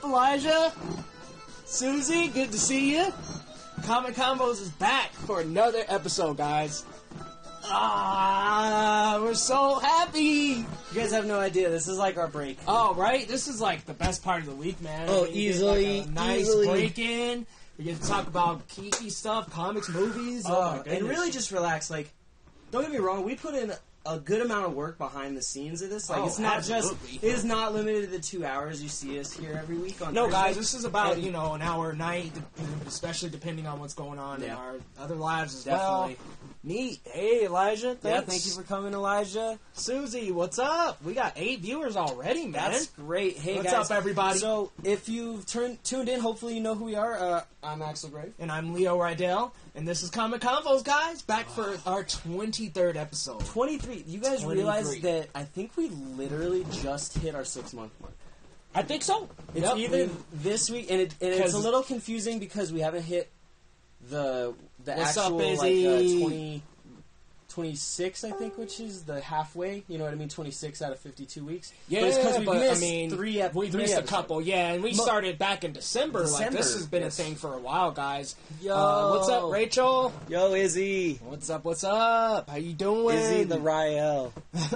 up, Elijah? Susie, good to see you. Comic Convos is back for another episode, guys. Ah, we're so happy. You guys have no idea. This is like our break. Oh, right. This is like the best part of the week, man. Oh, We easily, like, nice easily. break in. We get to talk about geeky stuff, comics, movies. Oh, my and really just relax. Like, don't get me wrong. We put in a good amount of work behind the scenes of this. Like, Oh, it's not absolutely. just. It is not limited to the two hours you see us here every week on. No, Thursday. guys, this is about And- you know an hour a night, especially depending on what's going on in our other lives as Definitely. well. Neat. Hey, Elijah. Thanks. Yeah, thank you for coming, Elijah. Susie. What's up? We got eight viewers already, man. That's great. Hey, What's guys. up, everybody? So, if you've turned tuned in, hopefully you know who we are. Uh, I'm Axel Grave. and I'm Leo Rydell, and this is Comic Convos, guys. Back for our 23rd episode. 23. You guys 23. realize that I think we literally just hit our six month mark. I think so. It's Yep, either this week, and, it, and it's a little confusing because we haven't hit the the What's up, actual like Izzy? uh, 20, 26, I think, which is the halfway. You know what I mean? Twenty six out of fifty two weeks. Yeah, but it's because we but, missed I mean, three. Ep- we've three missed a couple, yeah, and we Mo- started back in December. Like this has been yes. a thing for a while, guys. Yo, Uh, what's up, Rachel? Yo, Izzy, What's up? What's up? How you doing? Izzy the Rael.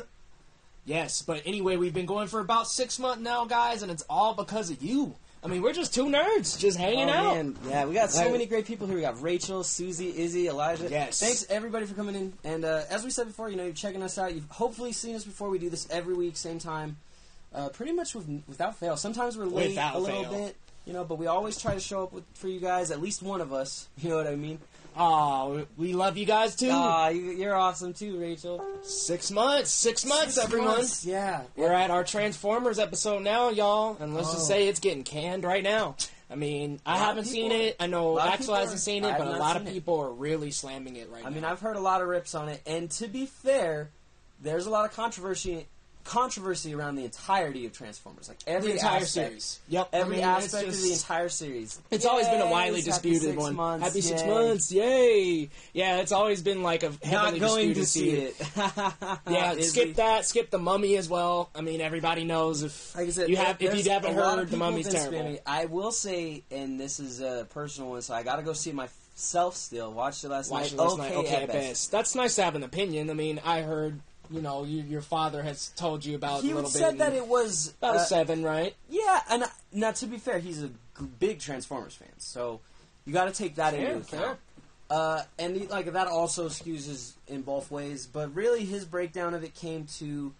Yes, but anyway, we've been going for about six months now, guys, and it's all because of you. I mean, we're just two nerds just hanging oh, out. Man. Yeah, we got so many great people here. We got Rachel, Susie, Izzy, Elijah. Yes. Thanks everybody for coming in. And uh, as we said before, you know, you're checking us out. You've hopefully seen us before. We do this every week, same time, uh, pretty much with, without fail. Sometimes we're late Without a little fail. bit, you know, but we always try to show up with, for you guys. At least one of us. You know what I mean? Aw, we love you guys too. Aw, you, you're awesome too, Rachel. six months, six months, Six everyone. months, Yeah. We're at our Transformers episode now, y'all, and let's just Oh. say it's getting canned right now. I mean, I lot of haven't seen people- it. I know lot of Axel people hasn't are- seen I it, have but a not lot of seen it. people are really slamming it right now. I now. mean, I've heard a lot of rips on it, and to be fair, there's a lot of controversy controversy around the entirety of Transformers. Like every the entire aspect, series. Yep, every I mean, aspect of the entire series. It's always been a widely disputed six one. Months, Happy six yay. months, yay! Yeah, it's always been like a Not going to see feud. it. Yeah, skip that. Skip the Mummy as well. I mean, everybody knows if Like I said, you have if you haven't a lot of heard, the Mummy's terrible. spamming. I will say, and this is a personal one, so I got to go see it myself. Still, watched it last Watch night. it last okay, night. Okay, at best. That's nice to have an opinion. I mean, I heard you know you, your father has told you about He a little said bit. that it was about uh, a seven, right? Yeah, and uh, now to be fair, he's a g- big Transformers fan, so you got to take that Fair, into account. Uh, and he, like that also excuses in both ways, but really his breakdown of it came to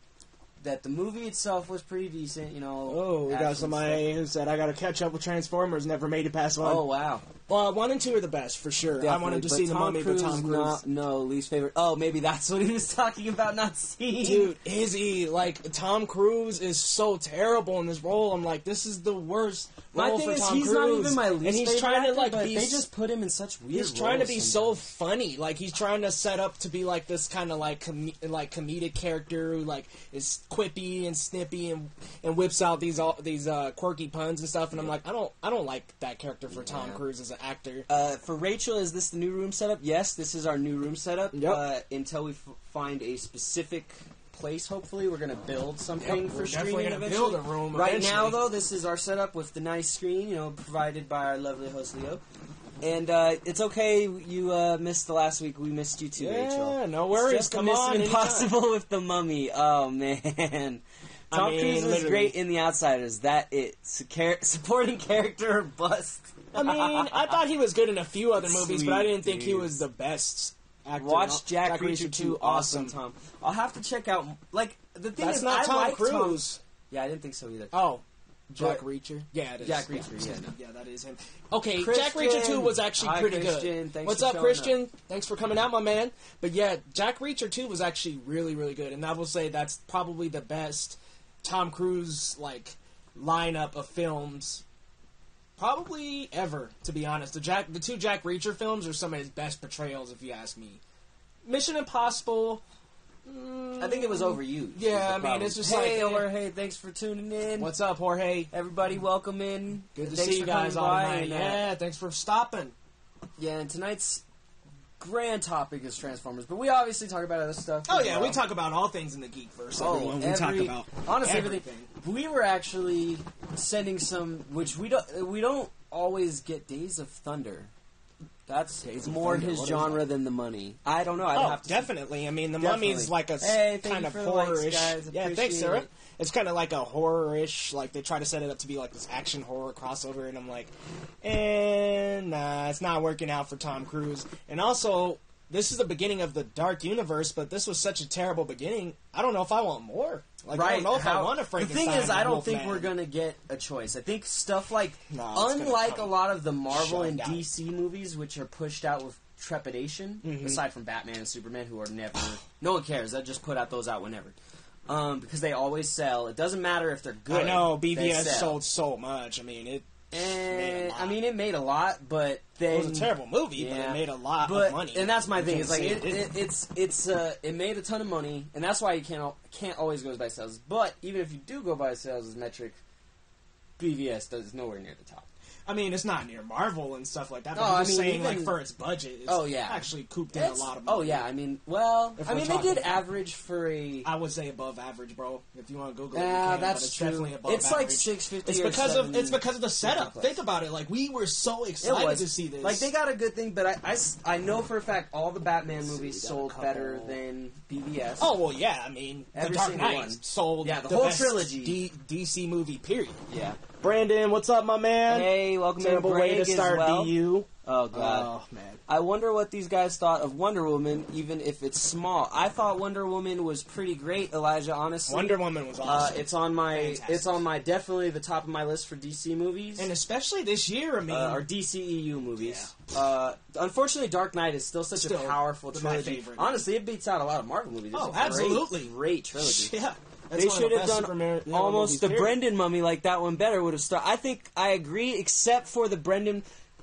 that the movie itself was pretty decent. You know. Oh, we got somebody who said I got to catch up with Transformers. Never made it past one. Oh wow! Well, one and two are the best for sure. I wanted to Definitely, see but the Mummy, Cruise, but Tom Cruise. No, no, least favorite. Oh, maybe that's what he was talking about. Not seeing. Dude, is he like Tom Cruise is so terrible in this role? I'm like, this is the worst my role thing for is Tom he's Cruise. not even my least and he's favorite trying to actor, like but be. They just put him in such weird. he's trying to be roles so funny. Like he's trying to set up to be like this kind of like com- like comedic character who like is quippy and snippy and and whips out these all these uh, quirky puns and stuff. And I'm like, I don't I don't like that character for Tom Yeah. Cruise as an actor. Uh, for Rachel, is this the new room setup? Yes, this is our new room setup. Yep. Uh, until we f- find a specific place, hopefully, we're going to build something Yep, for we're definitely streaming. gonna eventually. build a room Right eventually. now, though, this is our setup with the nice screen, you know, provided by our lovely host Leo. And uh, it's okay. You uh, missed the last week. We missed you too, Yeah, Rachel. no It's worries. just a Come on, anytime. Impossible with the mummy. Oh man. I Tom mean, Cruise was literally. great in The Outsiders. That it Su- supporting character bust. I mean, I thought he was good in a few other movies, but I didn't think he was the best actor. Watch Jack, Reacher Reacher 2, awesome, Tom. I'll have to check out. Like the thing That's is, not I Tom like Cruise. Yeah, I didn't think so either. Oh, Jack But- Reacher. Yeah, it is. Jack Reacher, yeah. yeah, that is him. Okay, Christian. Jack Reacher two was actually Hi, pretty Christian. good. Thanks What's up, Christian? Thanks for coming out, my man. But yeah, Jack Reacher two was actually really, really good, and I will say that's probably the best Tom Cruise like lineup of films. Probably ever, to be honest. The Jack, the two Jack Reacher films are some of his best portrayals, if you ask me. Mission Impossible. I think it was overused. Yeah, I mean, it's just hey, like- Jorge, thanks for tuning in. What's up, Jorge? Everybody, welcome in. Good to Thanks see you guys coming all by, tonight. and, uh, Yeah, thanks for stopping. yeah, and tonight's grand topic is Transformers, but we obviously talk about other stuff. Oh yeah, well. we talk about all things in the geekverse. Oh, everyone. we every- talk about honestly everything. everything. We were actually sending some, which we don't we don't always get Days of Thunder. That's Days of more Thunder, his what is genre than the money. I don't know. I'd Oh, have to definitely. I mean, the Definitely. mummy's like a Hey, kind of for the likes, horror-ish. guys. Yeah, thanks, Appreciate Sarah. it. It's kind of like a horror-ish. Like they try to set it up to be like this action horror crossover, and I'm like, and nah, it's not working out for Tom Cruise. And also, this is the beginning of the Dark Universe, but this was such a terrible beginning. I don't know if I want more. Like I don't know if I how- want a The thing is, I don't think we're gonna get a choice. I think stuff like, No, unlike a lot of the Marvel and out. DC movies, which are pushed out with trepidation, Mm-hmm. aside from Batman and Superman, who are never, no one cares. They just put out those out whenever, um, because they always sell. It doesn't matter if they're good. I know BVS sold so much. I mean, it. And a I mean, it made a lot, but then It was a terrible movie, but it made a lot but of money. and that's my thing. It's like it, it, it's it's uh, it made a ton of money, and that's why you can't can't always go by sales. But even if you do go by sales as metric, BVS does nowhere near the top. I mean, it's not near Marvel and stuff like that. But No, I'm I just mean, saying, like for its budget, it's Oh, yeah. actually cooped in a lot of oh, money. oh yeah, I mean, well, If I mean they did average for a. I would say above average, bro. If you want to Google it, Yeah, can, that's it's true. definitely above It's like 650 It's because of it's because of the setup. Think about it. Like we were so excited to see this. Like they got a good thing, but I I, I know for a fact all the Batman see, movies we sold better than BVS. Oh well, yeah. I mean, Every The Dark Knight one. sold Yeah, the whole best trilogy. D- DC movie. Period. yeah. Brandon, what's up, my man? Hey, welcome Terrible to way Greg to as start well. DU. Oh god. Oh man. I wonder what these guys thought of Wonder Woman, even if it's small. I thought Wonder Woman was pretty great, Elijah. Honestly, Wonder Woman was Uh, awesome. it's on my Fantastic. it's on my definitely the top of my list for DC movies and especially this year. I mean, uh, or DCEU movies. Uh, unfortunately, Dark Knight is still such Still a powerful my trilogy. favorite. Honestly, it beats out a lot of Marvel movies. It's Oh, a great, absolutely. great trilogy. yeah. That's they should the have done superhero movies, almost the period. Brendan mummy like that one better would have started. I think I agree, except for the Brendan.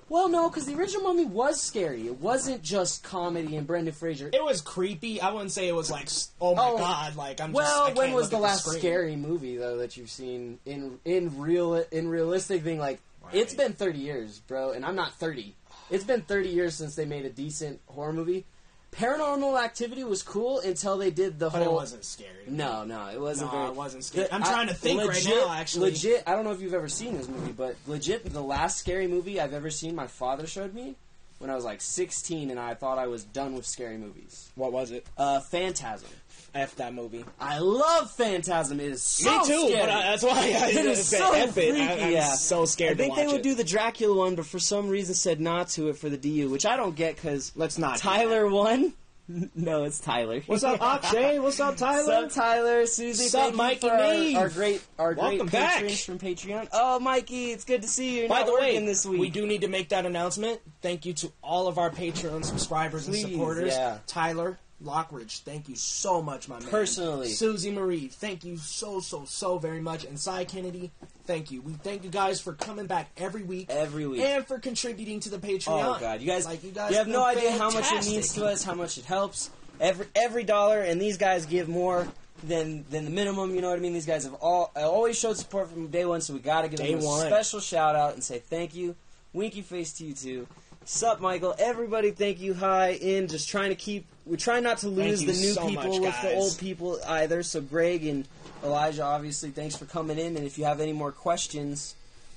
Well, no, because the original mummy was scary. It wasn't just comedy and Brendan Fraser. It was creepy. I wouldn't say it was like, oh my Oh. god, like I'm. just, well, I when can't was the last screen. scary movie though that you've seen in in real in realistic thing? Like Right. it's been thirty years, bro, and I'm not thirty. It's been thirty years since they made a decent horror movie. Paranormal Activity was cool until they did the But whole. it wasn't scary. No, no, it wasn't. No, very, it wasn't scary. I'm I- trying to think right legit- now, actually. legit. I don't know if you've ever seen this movie, but legit, the last scary movie I've ever seen, my father showed me when I was like 16, and I thought I was done with scary movies. What was it? Uh, Phantasm. F that movie. I love Phantasm. It is so Me too. Scary. But I, that's why I It is said so F it. freaky. I, I'm yeah. so scared. I think to they would it. do the Dracula one, but for some reason said not to it for the DU, which I don't get because Let's not. Tyler won. no, it's Tyler. What's up, Akshay? What's up, Tyler? What's up, Tyler? Susie, Sup, thank you Mikey for our, our great, our Welcome great back. patrons from Patreon. Oh, Mikey, it's good to see you. You're By the way, this week. we do need to make that announcement. Thank you to all of our Patreon subscribers Please, and supporters. yeah. Tyler Lockridge, thank you so much, my man. Personally. Susie Marie, thank you so so so very much, and Cy Kennedy, thank you. We thank you guys for coming back every week every week. and for contributing to the Patreon. Oh god, you guys, like you guys, you have no idea how much it means to us, how much it helps. Every every dollar, and these guys give more than than the minimum. You know what I mean? These guys have all always showed support from day one, so we got to give Day them a one. special shout out and say thank you. Winky face to you too. Sup, Michael? Everybody, thank you. Hi, in just trying to keep. We're trying not to lose the new so people much, with the old people either. So, Greg and Elijah, obviously, thanks for coming in. And if you have any more questions,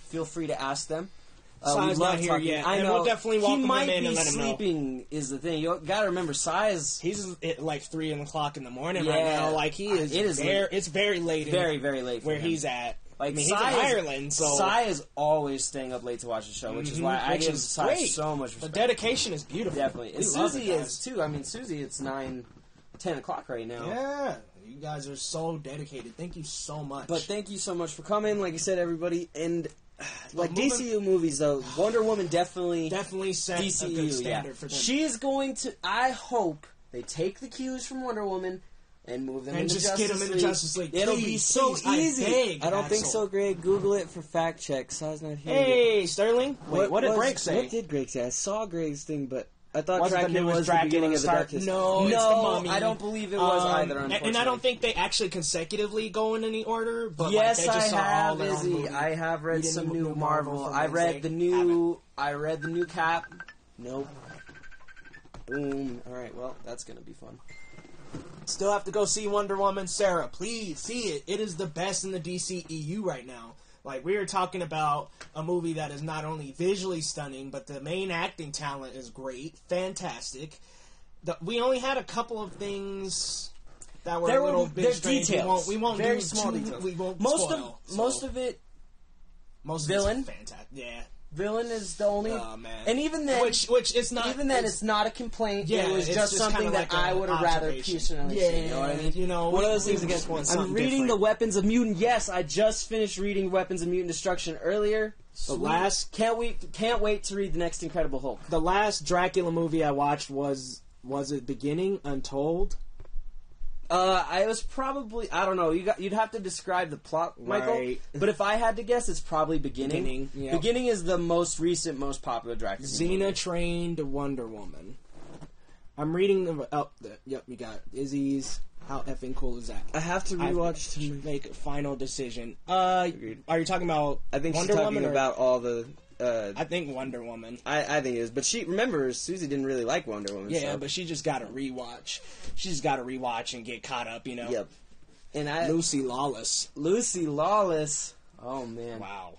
feel free to ask them. Uh, Sai's not here talking- yet, I and know we'll definitely welcome he him might in be and let him know. sleeping. Is the thing you got to remember? Size He's at like three o'clock in the morning right now. Like he is. It is very, late. It's very late. very very late. For where him. he's at. Like I mean, he's Sai in is- Ireland, so Sai is always staying up late to watch the show, which is Mhm, why I which give is Sai great. so much the respect. dedication is beautiful. Definitely, We and love Susie it, is guys. too. I mean, Susie, it's nine, ten o'clock right now. Yeah, you guys are so dedicated. Thank you so much. But thank you so much for coming. Like I said, everybody, and like moving- DCU movies though, Wonder Woman definitely definitely set a good DCU. standard Yeah, for them. she's going to. I hope they take the cues from Wonder Woman. And move them And into just Justice get 'em into League. Justice League. It'll be so please, I easy. beg, I don't think so, Greg. Google it for fact check. Sai's not here. hey, Sterling. Wait, what, did was- Greg say? What did Greg say? I saw Greg's thing, but I thought Was it the Dracula newest was the beginning of the start? darkest. No, it's no, the Mummy. I don't believe it was Um, either. and- Unfortunately, and I don't think they actually consecutively go in any order. But yes, like, they just I are all have, their Izzy. movie. I have read some new Marvel. for I read the new. I read the new Cap. Nope. Boom. All right. Well, that's gonna be fun. Still have to go see Wonder Woman. Sarah, please see it. It is the best in the DCEU right now. Like we are talking about a movie that is not only visually stunning, but the main acting talent is great, fantastic. The, we only had a couple of things that were There a little were bit there strange. details. We won't, we won't very do small too- details. We won't most spoil, of so most of it most villain? fantastic. Yeah, villain is the only. Oh, man. And even then, which which it's not even then, it's- it's not a complaint. Yeah, it was just, just something that like I a would have rather observation. personally Yeah, seen. You know what I mean? you know, one of those things against again. just want I'm reading different. the Weapons of Mutant. Yes, I just finished reading Weapons of Mutant Destruction earlier. The Sweet. last- can't wait can't wait to read the next Incredible Hulk. the last Dracula movie I watched was was it Beginning Untold? Uh, I was probably I don't know. You got you'd have to describe the plot, Michael. Right. But if I had to guess, it's probably beginning. Beginning, yeah. Beginning is the most recent, most popular Dracula. Xena trained Wonder Woman. I'm reading the oh the, yep you got it. Izzy's. How effing cool is that? I have to rewatch. to make a final decision. Uh, Agreed. are you talking about I think Wonder she's talking Woman or- about all the. Uh, I think Wonder Woman. I, I think it is, but she remember Susie didn't really like Wonder Woman. Yeah, so. but she just got to rewatch. She's got to rewatch and get caught up. You know. yep. And I Lucy Lawless. Lucy Lawless. Oh man. Wow.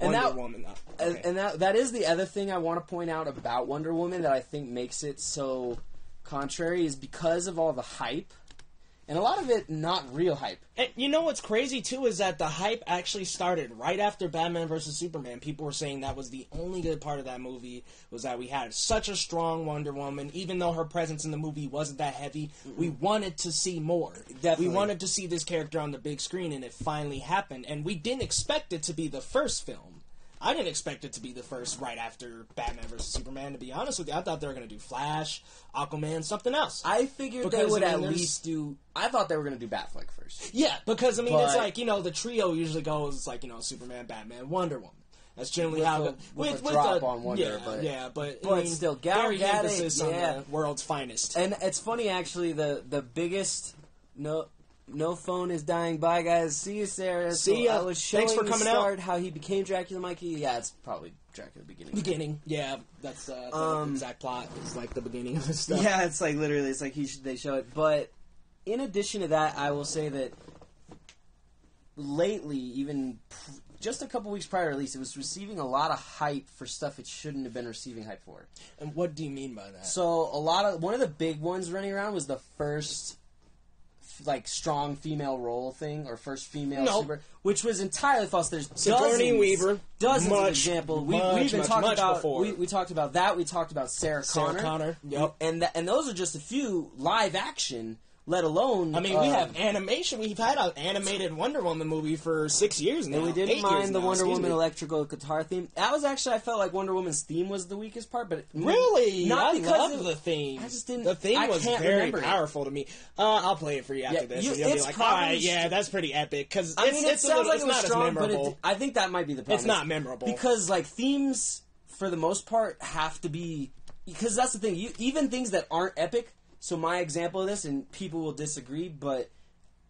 And Wonder that- Woman. uh, okay. and that that is the other thing I want to point out about Wonder Woman that I think makes it so contrary is because of all the hype, and a lot of it not real hype. And you know what's crazy too is that the hype actually started right after Batman vs Superman. People were saying that was the only good part of that movie was that we had such a strong Wonder Woman, even though her presence in the movie wasn't that heavy. We wanted to see more. Definitely. We wanted to see this character on the big screen, and it finally happened. And we didn't expect it to be the first film. I didn't expect it to be the first right after Batman vs Superman. To be honest with you, I thought they were going to do Flash, Aquaman, something else. I figured they would I mean, at least do. I thought they were going to do Batfleck first. Yeah, because I mean, it's like you know the trio usually goes like you know Superman, Batman, Wonder Woman. That's generally With how a- it with a drop on Wonder, Yeah, but- yeah, but but I mean, still, Gal very Gadot, emphasis yeah. on the world's finest. And it's funny actually. The the biggest no. No phone is dying. Bye, guys. See you, Sarah. See ya. I was showing Thanks for coming out. how he became Dracula, Mikey. Yeah, it's probably Dracula beginning. beginning, yeah, that's uh, the Um, exact plot. It's like the beginning of the stuff. Yeah, it's like literally, it's like he sh- they show it. But in addition to that, I will say that lately, even pr- just a couple weeks prior to release, it was receiving a lot of hype for stuff it shouldn't have been receiving hype for. And what do you mean by that? So a lot of one of the big ones running around was the first like strong female role thing or first female super, which was entirely false. There's Sigourney dozens, Weaver, dozens of examples. We, much, we even much, much about before. we, we talked about that. We talked about Sarah, Sarah Connor. Connor, yep. and that, and those are just a few live action. Let alone, I mean, we uh, have animation. We've had an animated Wonder Woman movie for six years now. And we didn't mind the now, Wonder Woman me. electrical guitar theme. That was actually, I felt like Wonder Woman's theme was the weakest part, but Really? not I because of- the theme. I just didn't- The theme was very remember it. powerful to me. Uh, I'll play it for you after Yeah, this. you- and you'll be like, all right, yeah, that's pretty epic. Because I mean, it's, it it's sounds little, like it was not strong, as but memorable. it, I think that might be the problem. It's not memorable. because like themes for the most part have to be because that's the thing. You, even things that aren't epic. So my example of this, and people will disagree, but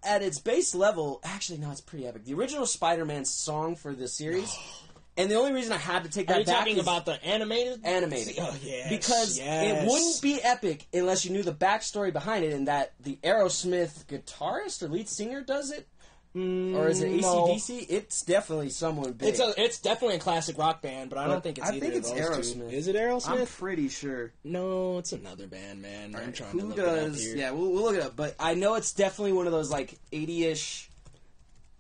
at its base level, actually no, it's pretty epic. The original Spider-Man song for the series, and the only reason I had to take that Are you back talking is about the animated? animated. Oh, yes, Because yes. it wouldn't be epic unless you knew the backstory behind it and that the Aerosmith guitarist or lead singer does it. Or is it Mm, no. ACDC? It's definitely someone big. It's a, it's definitely a classic rock band, but I But don't think it's I either think of it's those two. Is it Aerosmith? I'm pretty sure. no, it's another band, man. I'm trying to Who look it up does? here. Yeah, we'll, we'll look it up. But I know it's definitely one of those like 80ish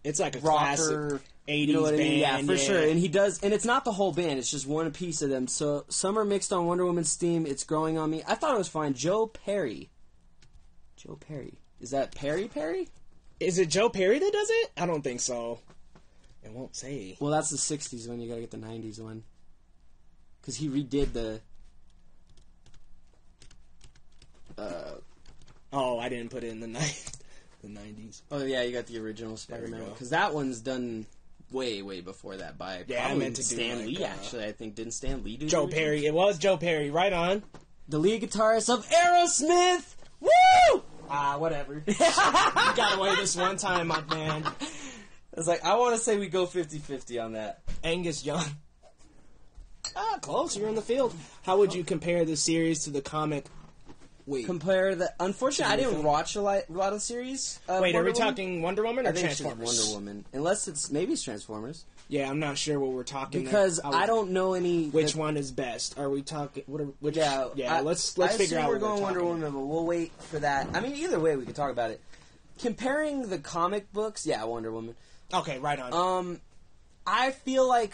It's like a classic rocker 80s you know what I mean? band. Yeah, for sure. And he does, and it's not the whole band; it's just one piece of them. So some are mixed on Wonder Woman's theme. It's growing on me. I thought it was fine. Joe Perry. Joe Perry. Is that Perry Perry? Is it Joe Perry that does it? I don't think so. It won't say. Well, that's the '60s one. You gotta get the '90s one. Because he redid the. Oh, I didn't put it in the night, the nineties. Oh yeah, you got the original Spider-Man because that one's done way, way before that by Yeah, I meant to do, Stan like, Lee. uh, actually, I think didn't Stan Lee do Joe? Perry. It was Joe Perry. Right on. the lead guitarist of Aerosmith? Ah, whatever. you got away this one time, my man. It's like I want to say we go 50-50 on that. Angus Young. Ah, close. You're in the field. How would you compare this series to the comic Wait. compare the. Unfortunately, I didn't watch a lot, a lot of series. of Wait, are Wonder we Woman. talking Wonder Woman or I think it's just Transformers? Wonder Woman, unless it's maybe it's Transformers Yeah, I'm not sure what we're talking because I don't know any Which that- one is best? Are we talking? What? Are, which? Yeah, yeah. I- let's let's I figure assume out. We're what going Wonder talking. Woman, but we'll wait for that. I mean, either way, we could talk about it. Comparing the comic books, yeah, Wonder Woman. Okay, right on. Um, I feel like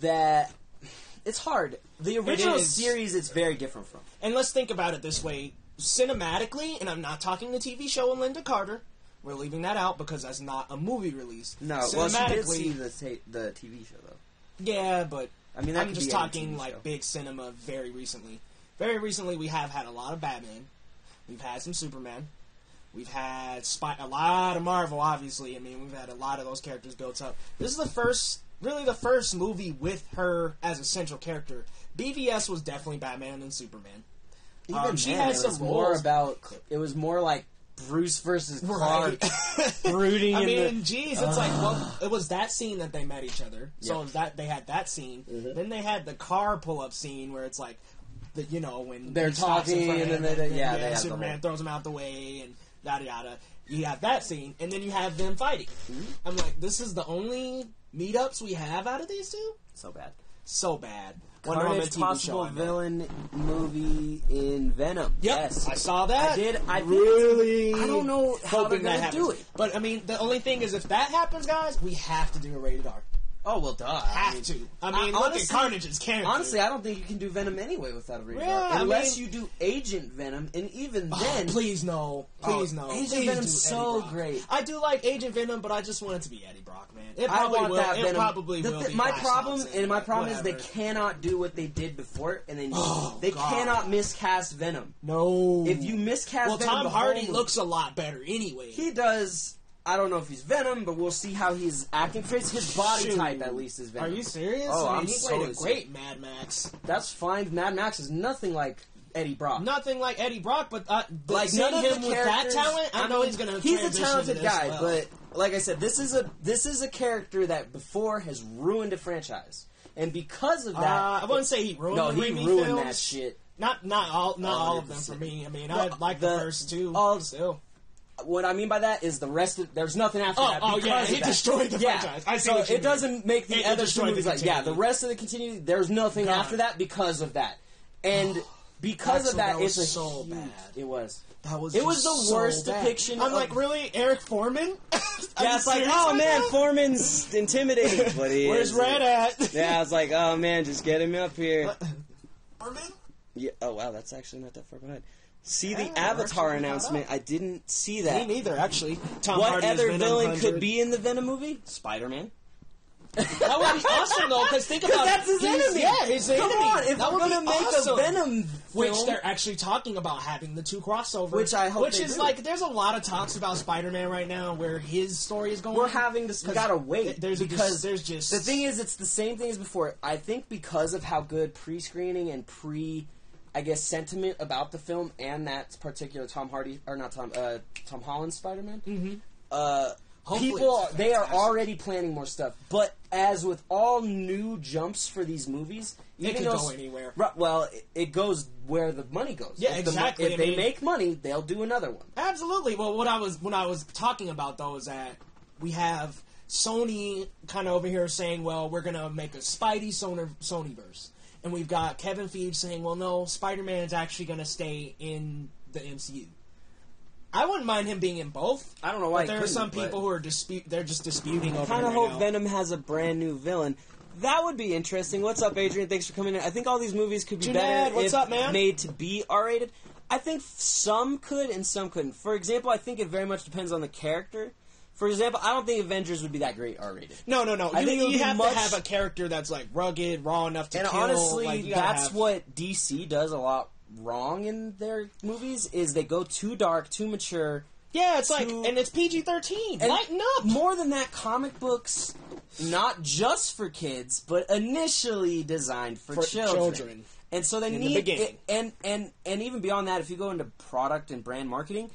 that it's hard. The original is. series, it's very different from. and let's think about it this way: cinematically, and I'm not talking the TV show and Lynda Carter. We're leaving that out because that's not a movie release. No, well, she did see the ta- the TV show though. yeah, but I mean, I'm just talking like show. big cinema very recently. Very recently, we have had a lot of Batman. We've had some Superman. We've had Spy- a lot of Marvel, obviously. I mean, we've had a lot of those characters built up. This is the first, really the first movie with her as a central character. BVS was definitely Batman and Superman. Even Um, she then, had some more roles. about. It was more like Bruce versus Clark Right. brooding I mean, the. geez, it's like well, it was that scene that they met each other. So Yeah. Mm-hmm. that they had that scene. Then they had the car pull up scene where it's like, the you know when They're he stops in talking and then they- yeah, they have Superman throws him out the way and yada yada. You have that scene, and then you have them fighting. Mm-hmm. I'm like, this is the only meetups we have out of these two. So bad. So bad. Wonder Woman Carnage TV show, possible I villain movie in Venom. Yep, Yes, I saw that. I did. I think really. I don't know how they're that gonna do it. But I mean, the only thing is, if that happens, guys, we have to do a rated R. Oh well, duh. Have I mean, to. I mean, look honestly- at Carnage's character. Honestly, I don't think you can do Venom anyway without a rated Yeah, R. I Unless mean- you do Agent Venom, and even Oh, then, please no, oh, please Oh, no. Agent Please Venom's so great. I do like Agent Venom, but I just want it to be Eddie Brock, man. It I probably want will. that it Venom. probably The will be my problem and my problem is they cannot do what they did before, and they Oh, they God. cannot miscast Venom. No. If you miscast well, Venom, Tom Hardy movie- looks a lot better anyway. He does. I don't know if he's Venom, but we'll see how he's acting. Fits his body Shoot. type at least is Venom. Are you serious? Oh, I mean, I'm he so played a great Mad Max. That's fine. Mad Max is nothing like Eddie Brock. Nothing like Eddie Brock, but, uh, like none of him with that talent, I, know mean, he's gonna. He's a talented guy, well. but like I said, this is a this is a character that before has ruined a franchise, and because of that, uh, I wouldn't say he ruined. no, the he ruined films. that shit. Not not all not all of them for me. I mean, Well, I like the, the- first two. all- still. What I mean by that is the rest of there's nothing after Oh, that. oh, because yeah, of he that. destroyed the yeah. franchise. I see so what you it mean. doesn't make the It other two destroyed the movies like yeah. The rest of the continuity, there's nothing Gone. after that because of that, and because of that, that was it's a so huge- bad. It was. That was It was the so worst bad. depiction I'm of- like, really, Eric Forman? Yeah, it's like, oh right man, now? Forman's intimidating. But he Where's is. Red at? Yeah, I was like, oh man, just get him up here. Foreman? Yeah. Oh wow, that's actually not that far behind. See the Avatar announcement. I didn't see that. Me that. neither, actually. Tom What Hardy other Venom villain 100. could be in the Venom movie? Spider Man. That would be awesome though, because think about that's his he's- enemy. Yeah, his Come enemy. on, if that we're would gonna be make awesome. a Venom Which they're actually talking about having the two crossover, Which I hope Which they is do. like, there's a lot of talks about Spider-Man right now where his story is going. we're having to. We 'Cause gotta wait There's because just, there's just the thing is, it's the same thing as before. I think because of how good pre-screening and pre, I guess, sentiment about the film and that particular Tom Hardy or not Tom, uh, Tom Holland Spider Man. Mm-hmm. Uh, people they are already planning more stuff, but as with all new jumps for these movies, It even could though go anywhere. Right, well, it, it goes where the money goes. Yeah, If the exactly. if I they mean- make money, they'll do another one. Absolutely. Well, what I was when I was talking about though is that we have Sony kind of over here saying, "Well, we're gonna make a Spidey Sony Sonyverse," and we've got Kevin Feige saying, "Well, no, Spider-Man is actually gonna stay in the MCU." I wouldn't mind him being in both. I don't know why But there are couldn't, some people who are dispute. They're just disputing over. kind of right hope now. Venom has a brand new villain. That would be interesting. What's up, Adrian? Thanks for coming in. I think all these movies could be Junaid, better what's if up, man? made to be R-rated. I think some could and some couldn't. For example, I think it very much depends on the character. For example, I don't think Avengers would be that great R-rated. No, no, no. I you think it would you be have much- to have a character that's like rugged, raw enough to And kill. honestly, like, you gotta that's have- what DC does a lot wrong in their movies is they go too dark, too mature. Yeah, it's like, to- and it's PG thirteen. And Lighten up. More than that, comic books, not just for kids, but initially designed for, For children. children. And so they In the need, beginning. and and and even beyond that, if you go into product and brand marketing,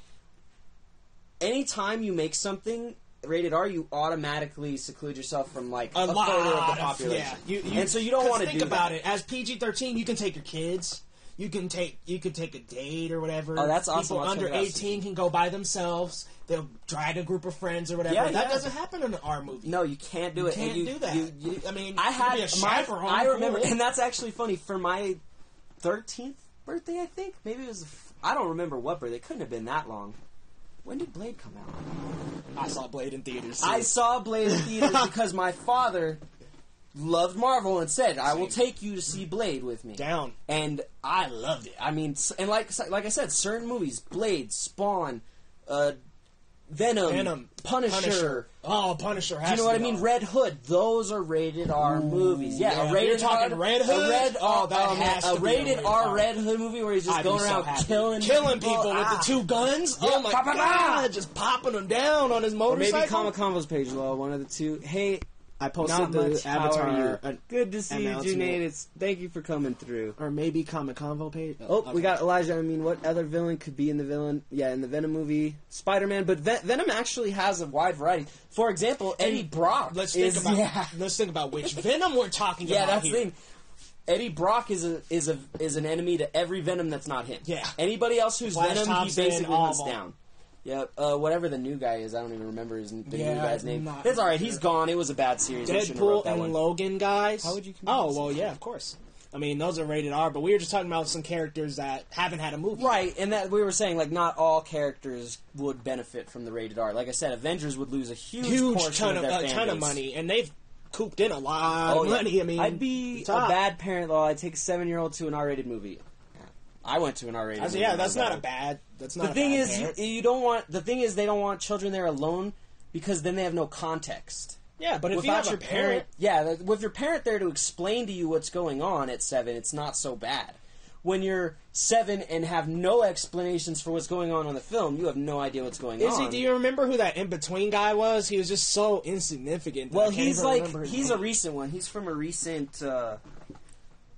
anytime you make something rated R, you automatically seclude yourself from like a, a lot of the of- population. yeah, you, you, and so you don't want to think do about that. it. As PG thirteen, you can take your kids, you can take you could take a date or whatever. Oh, that's awesome. People under check it out eighteen can go by themselves. They'll drag a group of friends or whatever. Yeah, that yeah. doesn't happen in an R movie. No, you can't do it. can't you, do that. you- you- I mean, I you be had a my. I remember, cool. and that's actually funny. For my thirteenth birthday, I think maybe it was. I don't remember what birthday. It couldn't have been that long. When did Blade come out? I saw Blade in theaters. I saw Blade in theaters because my father loved Marvel and said, "I will take you to see Blade with me." down. and I loved it. I mean, s- and like like I said, certain movies, Blade, Spawn, uh, Venom, Venom, Punisher. Oh, Punisher. Do you know to what I mean? R. Red Hood. Those are rated R movies. Yeah, yeah, a rated you're talking R, Red a Hood? red Oh, that um, has a to be a rated rated R R. Red Hood movie where he's just I'd be going so around happy. killing killing people, people with Ah. the two guns. Yeah, oh my pa, pa, pa. god, just popping them down on his Or maybe. Comic Convo's page, well, one of the two. Hey, I posted not the much. How are you? Avatar. uh, Good to see you. Junaid. It's thank you for coming through. or maybe Comic Convo page. Oh, okay. we got Elijah. I mean, what other villain could be in the villain? Yeah, in the Venom movie, Spider Man. But Ven- Venom actually has a wide variety. For example, Eddie Brock. Let's think is, about Yeah, let's think about which Venom we're talking yeah about. that's the thing. Eddie Brock is a is a is an enemy to every Venom that's not him. Yeah. Anybody else who's Flash Venom, Thompson, he basically all hunts down. Yeah, uh, whatever the new guy is, I don't even remember his the new guy's name. not It's all right. He's gone. It was a bad series. We shouldn't have wrote Deadpool that and one. Logan guys. How would you Oh well, yeah, of course. I mean, those are rated R, but we were just talking about some characters that haven't had a movie. Right, and that we were saying like not all characters would benefit from the rated R. Like I said, Avengers would lose a huge, Huge portion ton of of their a fan ton of money, and they've cooped in a lot Oh, of yeah. money. I mean, I'd be a bad parent though. I'd take a seven year old to an R rated movie. I went to an R rated. I said, movie. yeah, that's not a bad. That's The not. a thing is, you, parent. you don't want. The thing is, they don't want children there alone because then they have no context. yeah, but if you have your a parent, yeah, with your parent there to explain to you what's going on at seven, it's not so bad. When you're seven and have no explanations for what's going on on the film, you have no idea what's going on. Izzy, do you remember who that in between guy was? He was just so insignificant. Well, he's like he's a recent one. He's from a recent uh,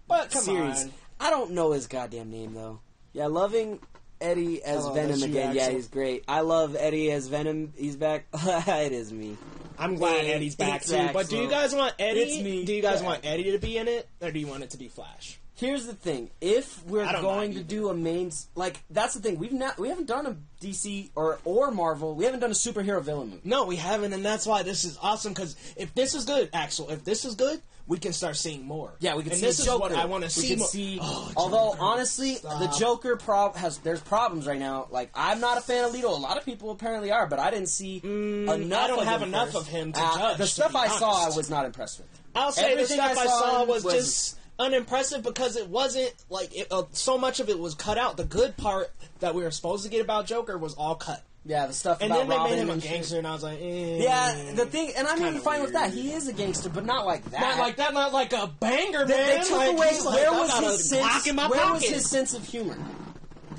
but come series. on. I don't know his goddamn name though. Yeah, loving Eddie as Oh, Venom again. Yeah, he's great. I love Eddie as Venom. He's back. it is me. I'm glad Yeah, Eddie's back too. But do you guys want Eddie? It's me. Do you guys Yeah. want Eddie to be in it, or do you want it to be Flash? Here's the thing: if we're going to do a main, like that's the thing, we've not we haven't done a DC or or Marvel. We haven't done a superhero villain movie. No, we haven't, and that's why this is awesome. Because if this is good, Axel, if this is good, we can start seeing more. Yeah, we can and see this is Joker. what I want to We see. can more. see. Oh, although Joker, honestly, stop. the Joker prob has there's problems right now. Like I'm not a fan of Leto. A lot of people apparently are, but I didn't see enough. Mm, I don't of have him enough first. of him to Uh, judge, The stuff I saw, I was not impressed with. I'll say Everything the stuff I saw was, was- just unimpressive because it wasn't like it, uh, so much of it was cut out. The good part that we were supposed to get about Joker was all cut, Yeah, the stuff and about then they Robin made him a gangster, and I was like, eh. Yeah, the thing, and I'm even fine with that. He is a gangster, but not like that. Not like that, not like a banger, They, man. they took Like, away. he's like, where was his sense? where was his sense of humor?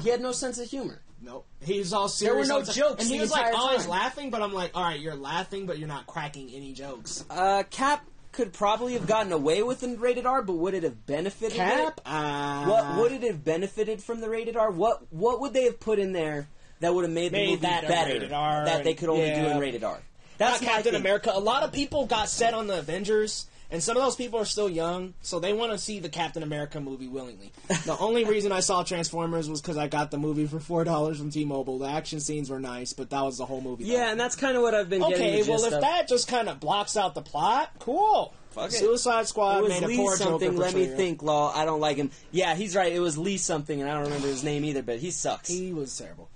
He had no sense of humor. Nope. He was all serious. There were no the jokes and he was like always time. laughing. But I'm like, all right, you're laughing, but you're not cracking any jokes. Uh, Cap could probably have gotten away with the rated R, but would it have benefited? Cap, uh, What would it have benefited from the rated R? What What would they have put in there that would have made, Made the movie that better? R that they could only do in rated R. That's my Captain. America. A lot of people got set on the Avengers, and some of those people are still young, so they want to see the Captain America movie willingly. the only reason I saw Transformers was because I got the movie for four dollars from T-Mobile. The action scenes were nice, but that was the whole movie. Yeah, and that's kind of what I've been getting. Okay, well, if of. that just kind of blocks out the plot, cool. Fuck it. Suicide Squad It was made a Lee poor something. Let me think, Law. I don't like him. Yeah, he's right. It was Lee something, and I don't remember his name either. But he sucks. He was terrible.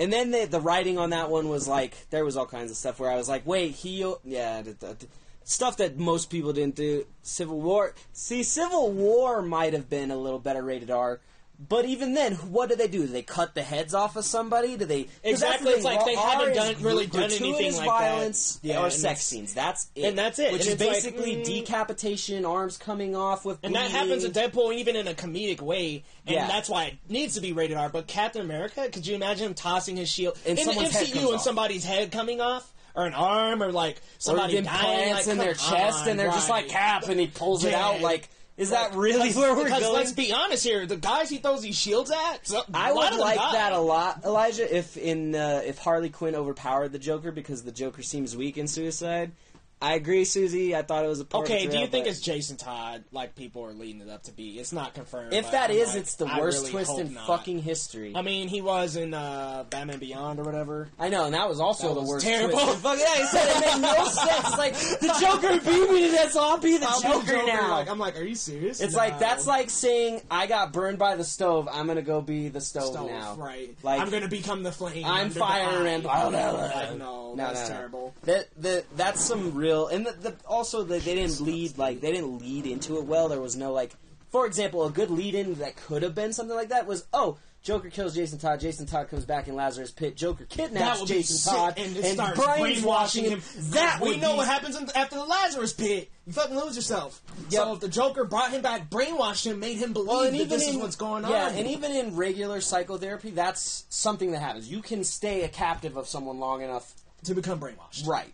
And then the, the writing on that one was like there was all kinds of stuff where I was like, wait, he yeah, th- th- th- stuff that most people didn't do. Civil War. See, Civil War might have been a little better rated R. But even then, what do they do? Do they cut the heads off of somebody? Do they Exactly, the it's like they R haven't done- really done anything like that. violence Yeah, or sex scenes. That's it. and that's it. Which And is it's like, basically mm. decapitation, arms coming off with And that happens in Deadpool even in a comedic way, and Yeah. that's why it needs to be rated R. But Captain America, could you imagine him tossing his shield And in the MCU and somebody's head coming off, or an arm, or like or somebody them dying like, in their come chest, and they're just like right. Cap, and he pulls it out. Like, is that really where we're because going? let's be honest here, the guys he throws these shields at, so, I would like die. that a lot, Elijah. If in uh, if Harley Quinn overpowered the Joker because the Joker seems weak in Suicide, I agree, Susie. I thought it was a poor Okay, do you think it's Jason Todd like people are leading it up to be? It's not confirmed. if but that I'm is, like, it's the worst really twist in not. fucking history. I mean, he was in uh, Batman Beyond or whatever. I know, and that was also That the was worst terrible. twist. in Fucking, yeah, he said it made no sense. Like the Joker beat me to that, so I'll be the I'll be Joker, now. Like, I'm like, are you serious? it's No. like that's like saying I got burned by the stove. I'm gonna go be the stove, Stove, now. right? Like I'm gonna become the flame. I'm under the fire eye. and blah, blah, blah. Like, no, No, that's no, no. terrible. That that that's some real and the, the also the, they didn't lead like they didn't lead into it well. There was no like, for example, a good lead in that could have been something like that was oh. Joker kills Jason Todd. Jason Todd comes back in Lazarus Pit. Joker kidnaps Jason Todd and and starts brainwashing him. That we know be what happens in, after the Lazarus pit. You fucking lose yourself. So if the Joker brought him back, brainwashed him, made him believe Well, that even this in is what's going yeah, on. Yeah, and even in regular psychotherapy, that's something that happens. You can stay a captive of someone long enough, to become brainwashed. right?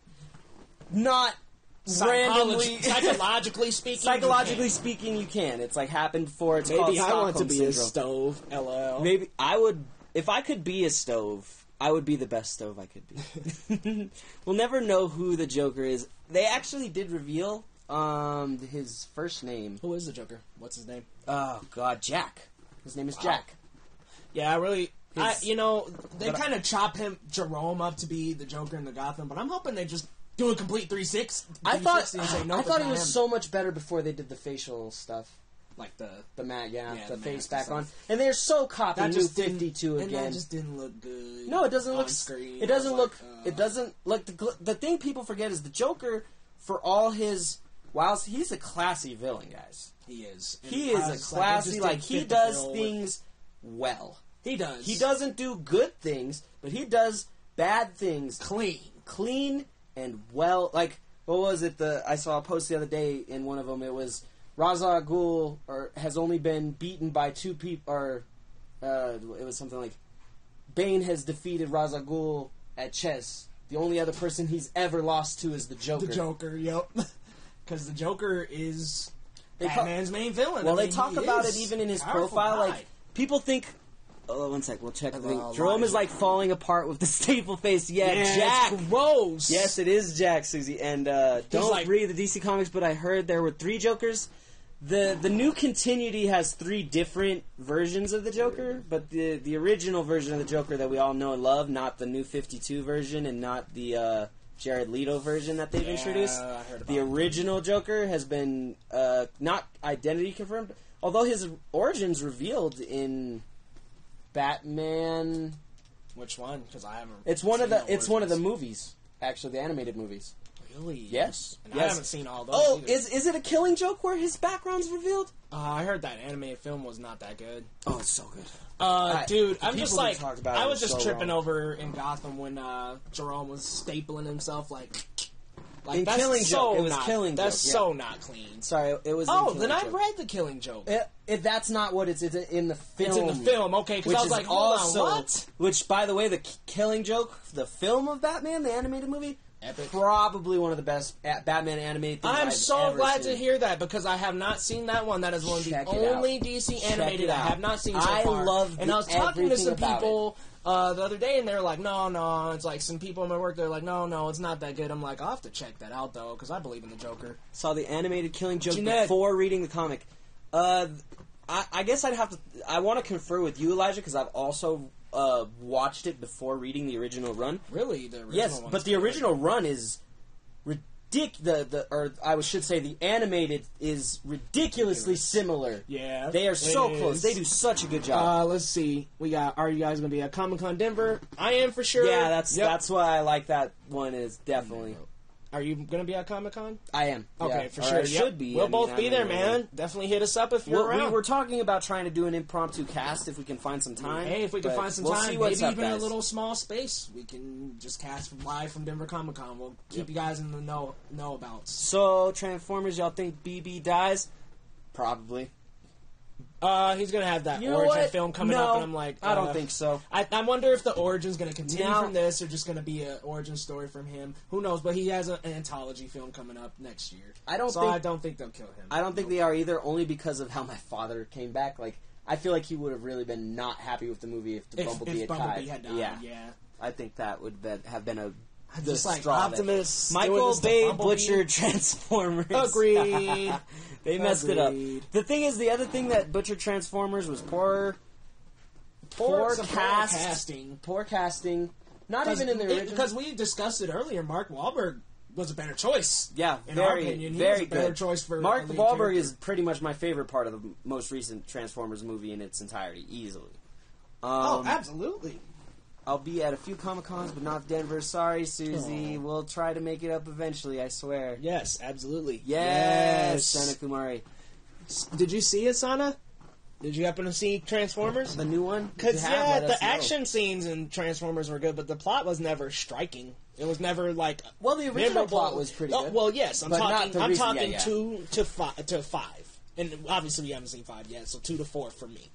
Not Psychology, randomly, psychologically speaking, psychologically you speaking, you can. It's like happened before. It's can. called maybe I want to Stockholm be a syndrome. stove. LL. Maybe I would if I could be a stove. I would be the best stove I could be. we'll never know who the Joker is. They actually did reveal um his first name. Who is the Joker? What's his name? Oh God, Jack. His name is Wow. Jack. Yeah, I really. I, His- you know, they but I- kind of chop him Jerome up to be the Joker in the Gotham, but I'm hoping they just do a complete 360. I thought 360 and say, I thought he was so much better before they did the facial stuff. like the The mat, yeah, Yeah, the the face back on, and they're so copying New just Fifty Two again. that just didn't look good. No, it doesn't look. Screen. It doesn't look. like, uh, It doesn't look. The the thing people forget is the Joker, for all his, whilst he's a classy villain, guys. He is. And He is a was like, classy. Like, he does bill with- things well. He does. He doesn't do good things, but he does bad things clean. clean and well. Like what was it? The I saw a post the other day in one of them. It was Ra's al Ghul or has only been beaten by two people, or uh, it was something like Bane has defeated Ra's al Ghul at chess. The only other person he's ever lost to is the Joker. The Joker. Yep. Because the Joker is They Batman's main villain. Well, I they talk about it even in his profile. guy. Like people think. Oh, one sec. We'll check the thing. Jerome is like falling apart with the staple face. Yeah, yeah, Jack. it's gross. Yes, it is Jack, Susie. And uh, don't like- read the DC comics, but I heard there were three Jokers. The the new continuity has three different versions of the Joker, but the the original version of the Joker that we all know and love, not the new Fifty Two version, and not the uh, Jared Leto version that they've Yeah, introduced. I heard about The it. original Joker has been uh, not identity confirmed, although his origins revealed in Batman. Which one? Because I haven't. It's one of the it's one of the movies, actually, the animated movies. Really? Yes. And yes. I haven't seen all those. Oh, either. is is it a Killing Joke where his background's revealed? Uh, I heard that animated film was not that good. Oh, it's so good. Uh, I- dude, I'm just like, about I was just so tripping wrong. over in Gotham when uh, Jerome was stapling himself like, like In Killing so Joke, it was not, Killing That's Joke, yeah. so not clean. Sorry, it was. Oh, then I read the Killing Joke. It, it, that's not what it's. It's in the film. It's in the film, okay? Because I was like, hold also, on, what? Which, by the way, the K- Killing Joke, the film of Batman, the animated movie, Epic. probably one of the best Batman animated things I'm I've so glad seen. to hear that because I have not seen that one. That is one of the it out. only DC Check animated I have not seen so I far. love and the- I was talking to some people uh, the other day, and they're like, "No, no." It's like some people in my work. They're like, "No, no, it's not that good." I'm like, "I'll have to check that out though," because I believe in the Joker. Saw the animated Killing Joke Jeanette. before reading the comic. Uh, I, I guess I'd have to. I want to confer with you, Elijah, because I've also uh, watched it before reading the original run. Really, the original Yes, but the original run is ridiculous. The the or I should say the animated is ridiculously Ridiculous. similar. Yeah, They are so is. close. They do such a good job. Uh, let's see. We got. Are you guys gonna be at Comic Con Denver? I am for sure. yeah, that's Yep. that's why I like that one. Is definitely Are you gonna be at Comic Con? I am. Okay, yeah. for sure. Yep. should be. We'll I mean, both be there, man. Definitely hit us up if you're We're, we around. were talking about trying to do an impromptu cast if we can find some time. Hey, if we can find some we'll time, see maybe up, even a little small space, we can just cast live from Denver Comic Con. We'll keep Yep. you guys in the know know about. So Transformers, y'all think BB dies? Probably. Uh, he's gonna have that You know origin what? film coming no, up, and I'm like, I don't uh, think so. I, I wonder if the origin's going to continue from this, or just going to be an origin story from him. Who knows? But he has a, an anthology film coming up next year. I don't so think- I don't think they'll kill him. I don't think they are either, only because of how my father came back. Like, I feel like he would have really been not happy with the movie if the if, Bumblebee if had Bumblebee died. had died. yeah. yeah. I think that would be, have been a Just like straw Optimus. Michael Bay butchered Transformers. Agreed. they messed it up. The thing is, the other thing that butchered Transformers was poor, poor, some cast, casting. poor casting. Not even in the original. Because we discussed it earlier, Mark Wahlberg was a better choice. Yeah, in our opinion, he very was a better good. choice for Mark Wahlberg character. is pretty much my favorite part of the most recent Transformers movie in its entirety, easily. Um, Oh, absolutely. I'll be at a few Comic Cons, but not Denver. Sorry, Susie. Aw. We'll try to make it up eventually. I swear. Yes, absolutely. Yes, Sana Kumari. Did you see it, Sana? Did you happen to see Transformers? The new one. Because If you have, yeah, the know. action scenes in Transformers were good, but the plot was never striking. It was never like Well, the original memorable. plot was pretty Oh, well, yes, I'm But talking. I'm talking yeah, yeah. two to five to five, and obviously we haven't seen five yet, so two to four for me.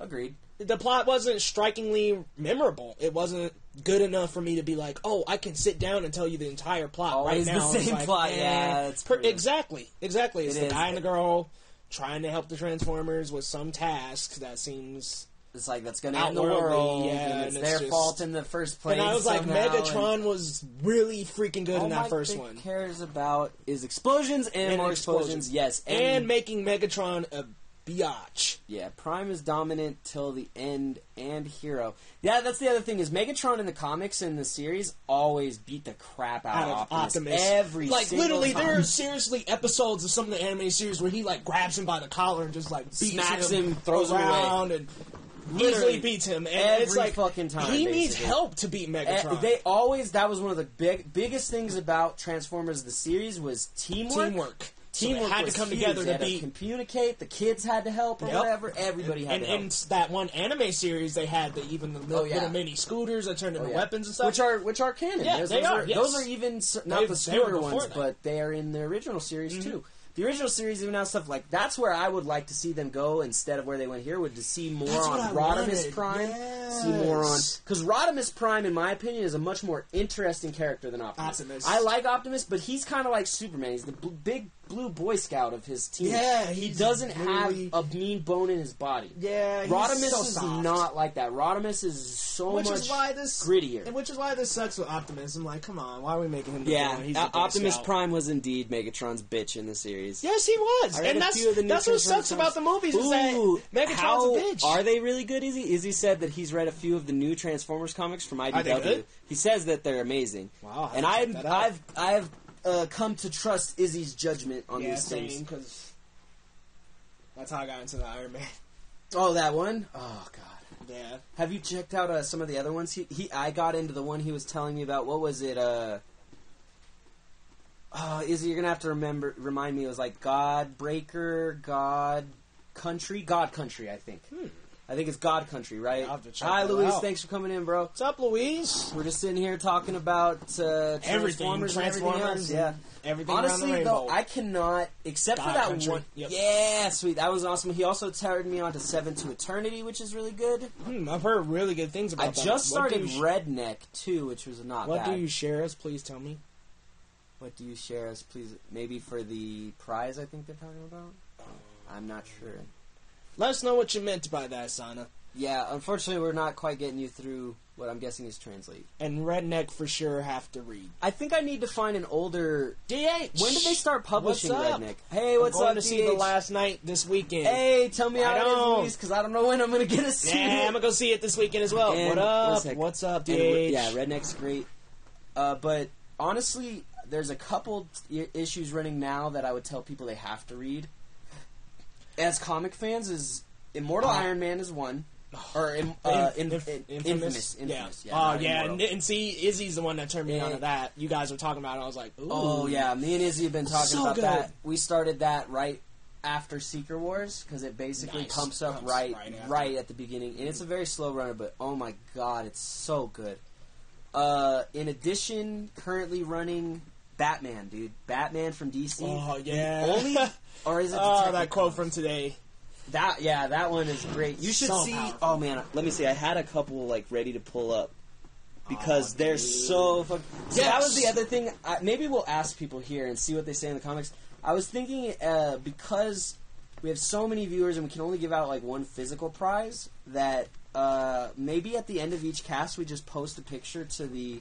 Agreed. The plot wasn't strikingly memorable. It wasn't good enough for me to be like, oh, I can sit down and tell you the entire plot Always right the now. It's same like, plot, eh. yeah, it's pretty- exactly, exactly. It's It the is. guy and the girl trying to help the Transformers with some task that seems It's like that's going to end the world. yeah, and and it's it's their just- fault in the first place. and I was like, Megatron and was really freaking good all in that first one. cares about is explosions and, And more explosions. explosions. Yes, And making Megatron a biatch. Yeah, Prime is dominant till the end and hero. Yeah, that's the other thing is Megatron in the comics and the series always beat the crap out, Out of Optimus, Optimus, every like literally, time. there are seriously episodes of some of the anime series where he like grabs him by the collar and just like beats Smacks him, him, throws him around, and Literally easily beats him. And it's every like fucking time, he needs help to beat Eh, Megatron. they always that was one of the big biggest things about Transformers the series was teamwork. teamwork. So Teamwork had to come huge. together They to had beat communicate. The kids had to help or Yep. whatever. Everybody had and to help. in that one anime series, they had the even the little, Oh, yeah. little mini scooters that turned into Oh, yeah. weapons and stuff. which are which are canon. Yeah, Those- they those are, yes. Those are even not They- the scooter ones, that. Mm-hmm. but they are in the original series too. The original series even has stuff like that's where I would like to see them go instead of where they went here. Would to see more That's on Rodimus. Prime. See more on because Rodimus Prime, in my opinion, is a much more interesting character than Optimus. Optimus. I like Optimus, but he's kind of like Superman. He's the big blue Boy Scout of his team. Yeah, he doesn't really- have a mean bone in his body. yeah, he's Rodimus so is soft. not like that. Rodimus is so Which much is why this grittier. and which is why this sucks with Optimus. I'm like, come on, why are we making him? Yeah, villain? He's O- the Optimus Scout. Prime was indeed Megatron's bitch in the series. Yes, he was, and that's the that's what sucks about the movies is Ooh, that Megatron's how, a bitch. Are they really good? Izzy? Izzy said that he's read a few of the new Transformers comics from IDW. He says that they're amazing. Wow, I and I've check that out. I've I've uh, come to trust Izzy's judgment on yeah, these same things. because that's how I got into the Iron Man. Oh, that one. Oh God. Yeah, Have you checked out uh, some of the other ones? He, he I got into the one he was telling me about. What was it? Uh, uh, Izzy, you're gonna have to remember remind me. It was like God Breaker, God Country, God Country. I think. I think it's God Country, right? I'll have to check Hi, Louise. out. Thanks for coming in, bro. what's up, Louise? We're just sitting here talking about uh, Everything, Transformers, and everything Transformers, else. Yeah. everything Honestly, though, I cannot except for that Country. one. Yep. Yeah, sweet. That was awesome. He also turned me on to Seven to Eternity, which is really good. Hmm, I've heard really good things about I that. just What started Redneck too, which was not What bad. do you share us? Please tell me. What do you share us, please? Maybe for the prize, I think they're talking about. I'm not sure. Let us know what you meant by that, Sana. Yeah, unfortunately, we're not quite getting you through what I'm guessing is translate. And Redneck for sure have to read. I think I need to find an older. DH. When did they start publishing What's up? Redneck? Hey, what's I'm going up, to see the last night this weekend. Hey, tell me Right how it on. because I don't know when I'm gonna get to see Yeah, it. I'm gonna go see it this weekend as well. And what up? What's up, DH? And yeah, Redneck's great. Uh, but honestly, there's a couple i- issues running now that I would tell people they have to read. As comic fans, is Immortal Uh, Iron Man is one, or im, uh, In- in, inf- in- infamous. infamous, infamous. Yeah. Yeah, oh yeah, and, and see, Izzy's the one that turned me Yeah. on to that. You guys were talking about it. I was like, Ooh. Oh yeah, me and Izzy have been talking So about good. that. We started that right after Secret Wars because it basically Nice. pumps up Pumps right right right, at the beginning, and it's a very slow runner. But oh my god, it's so good. Uh, in addition, currently running Batman, dude. Batman from DC. Oh yeah. only or is it? oh, that quote from today. that yeah, that one is great. You should So see. powerful. Oh man, let me see. I had a couple like ready to pull up because Oh, they're dude. so fun. See, that was the other thing. I, maybe we'll ask people here and see what they say in the comics. I was thinking uh, because we have so many viewers and we can only give out like one physical prize that uh, maybe at the end of each cast we just post a picture to the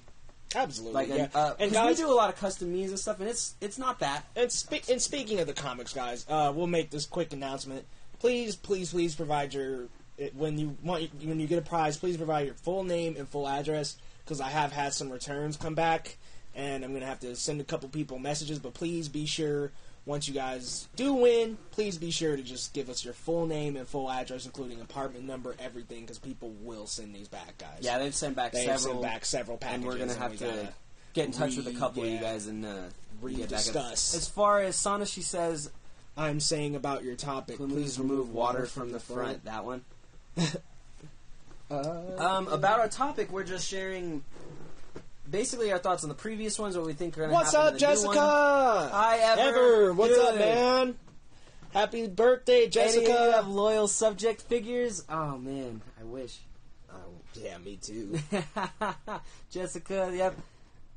Absolutely. Like, yeah. and, uh, and guys, we do a lot of custom memes and stuff, and it's it's not that. And, spe- and speaking of the comics, guys, uh, we'll make this quick announcement. Please, please, please provide your when you want when you get a prize. Please provide your full name and full address because I have had some returns come back, and I'm gonna have to send a couple people messages. But please be sure once you guys do win, please be sure to just give us your full name and full address, including apartment number, everything, because people will send these back, guys. Yeah, they've sent back they've several, sent back several packages, and we're gonna have to get in touch with a re- couple of you guys and uh, rediscuss. As far as Sana, she says, I'm saying about your topic. please remove water from the front. That one. Uh, Um, about our topic, we're just sharing basically our thoughts on the previous ones, what we think are going to What's up, Jessica? Hi, Ever. Ever, what's up, man? Happy birthday, Any of you have loyal subject figures? Oh man, I wish. Oh, yeah, me too. Jessica, yep.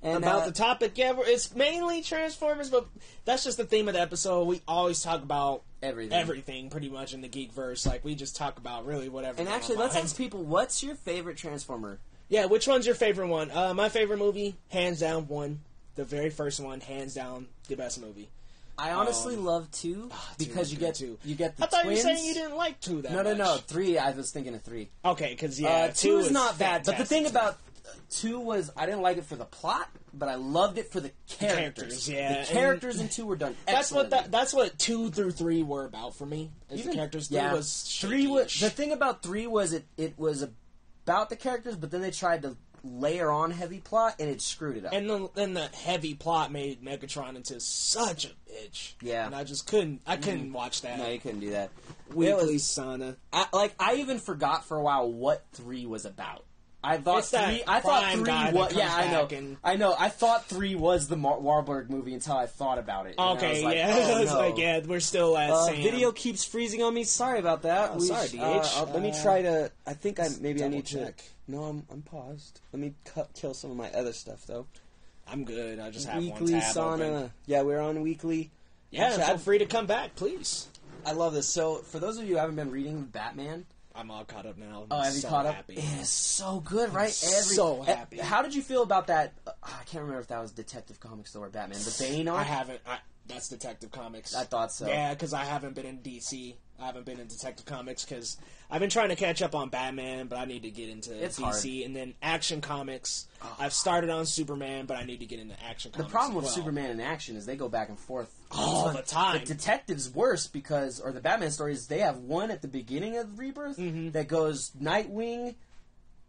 And about uh, the topic, yeah, it's mainly Transformers, but that's just the theme of the episode. We always talk about everything. everything, pretty much, in the geek verse. Like we just talk about really whatever. And actually, let's ask people, what's your favorite Transformer? Yeah, which one's your favorite one? Uh, my favorite movie, hands down, one. The very first one, hands down, the best movie. I honestly Um, love two two because you get too. you get the I thought twins. you were saying you didn't like two that No, no, much. no. Three. I was thinking of three. Okay, because yeah, uh, two is is not bad, but the thing about uh, two was I didn't like it for the plot, but I loved it for the characters. characters, yeah, the and- characters in two were done. That's what that, that's what two through three were about for me. Even- the characters three yeah. was three was the thing about three was it it was about the characters, but then they tried to layer on heavy plot and it screwed it up. and then, then the heavy plot made Megatron into such a bitch. Yeah. and I just couldn't. I mm. couldn't watch that. no, you couldn't do that. Weekly It was- Sana. I, like I even forgot for a while what three was about. I thought It's three. I thought three was. Yeah, I know. and- I know. I thought three was the Mar- Wahlberg movie until I thought about it. Okay, like, yeah, oh, no. like yeah, we're still at Uh, video keeps freezing on me. Sorry about that. Oh, We sorry, DH. uh, I'll- let me Uh, try to. I think I maybe I need check. to. No, I'm I'm paused. Let me cut kill some of my other stuff though. I'm good. I just have one weekly tab sauna. open. Yeah, we're on weekly. Yeah, Actually, feel free to come back, please. I love this. So, for those of you who haven't been reading Batman, I'm all caught up now. Oh, I'm have you so caught up? happy. It is so good, right? so eh, happy. How did you feel about that? uh, I can't remember if that was Detective Comics or Batman. The Bane I haven't. I, that's Detective Comics. I thought so. Yeah, because I haven't been in DC. I haven't been in Detective Comics because I've been trying to catch up on Batman, but I need to get into It's DC hard. Oh. and then Action Comics. I've started on Superman, but I need to get into Action Comics The problem with well. Superman in action is they go back and forth all the time. The detectives worse because, or the Batman stories, they have one at the beginning of Rebirth Mm-hmm. that goes Nightwing,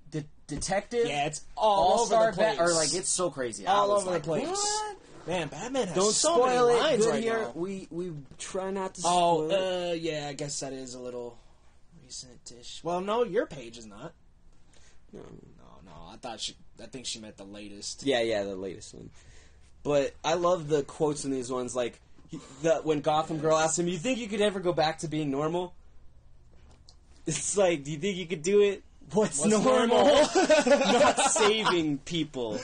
de- detective, yeah, it's all All over Star the place. or like it's so crazy. All over like, the place. What? Man, Batman has Don't so spoil many it. lines Good right here. now. We we try not to. Oh, spoil it. uh, yeah, I guess that is a little recent-ish. Well, no, your page is not. No. No, no, I thought she. I think she meant the latest. Yeah, yeah, the latest one. But I love the quotes in these ones, like he- the, when Gotham Girl asks him, "You think you could ever go back to being normal?" It's like, do you think you could do it? What's, What's normal? normal? Not saving people.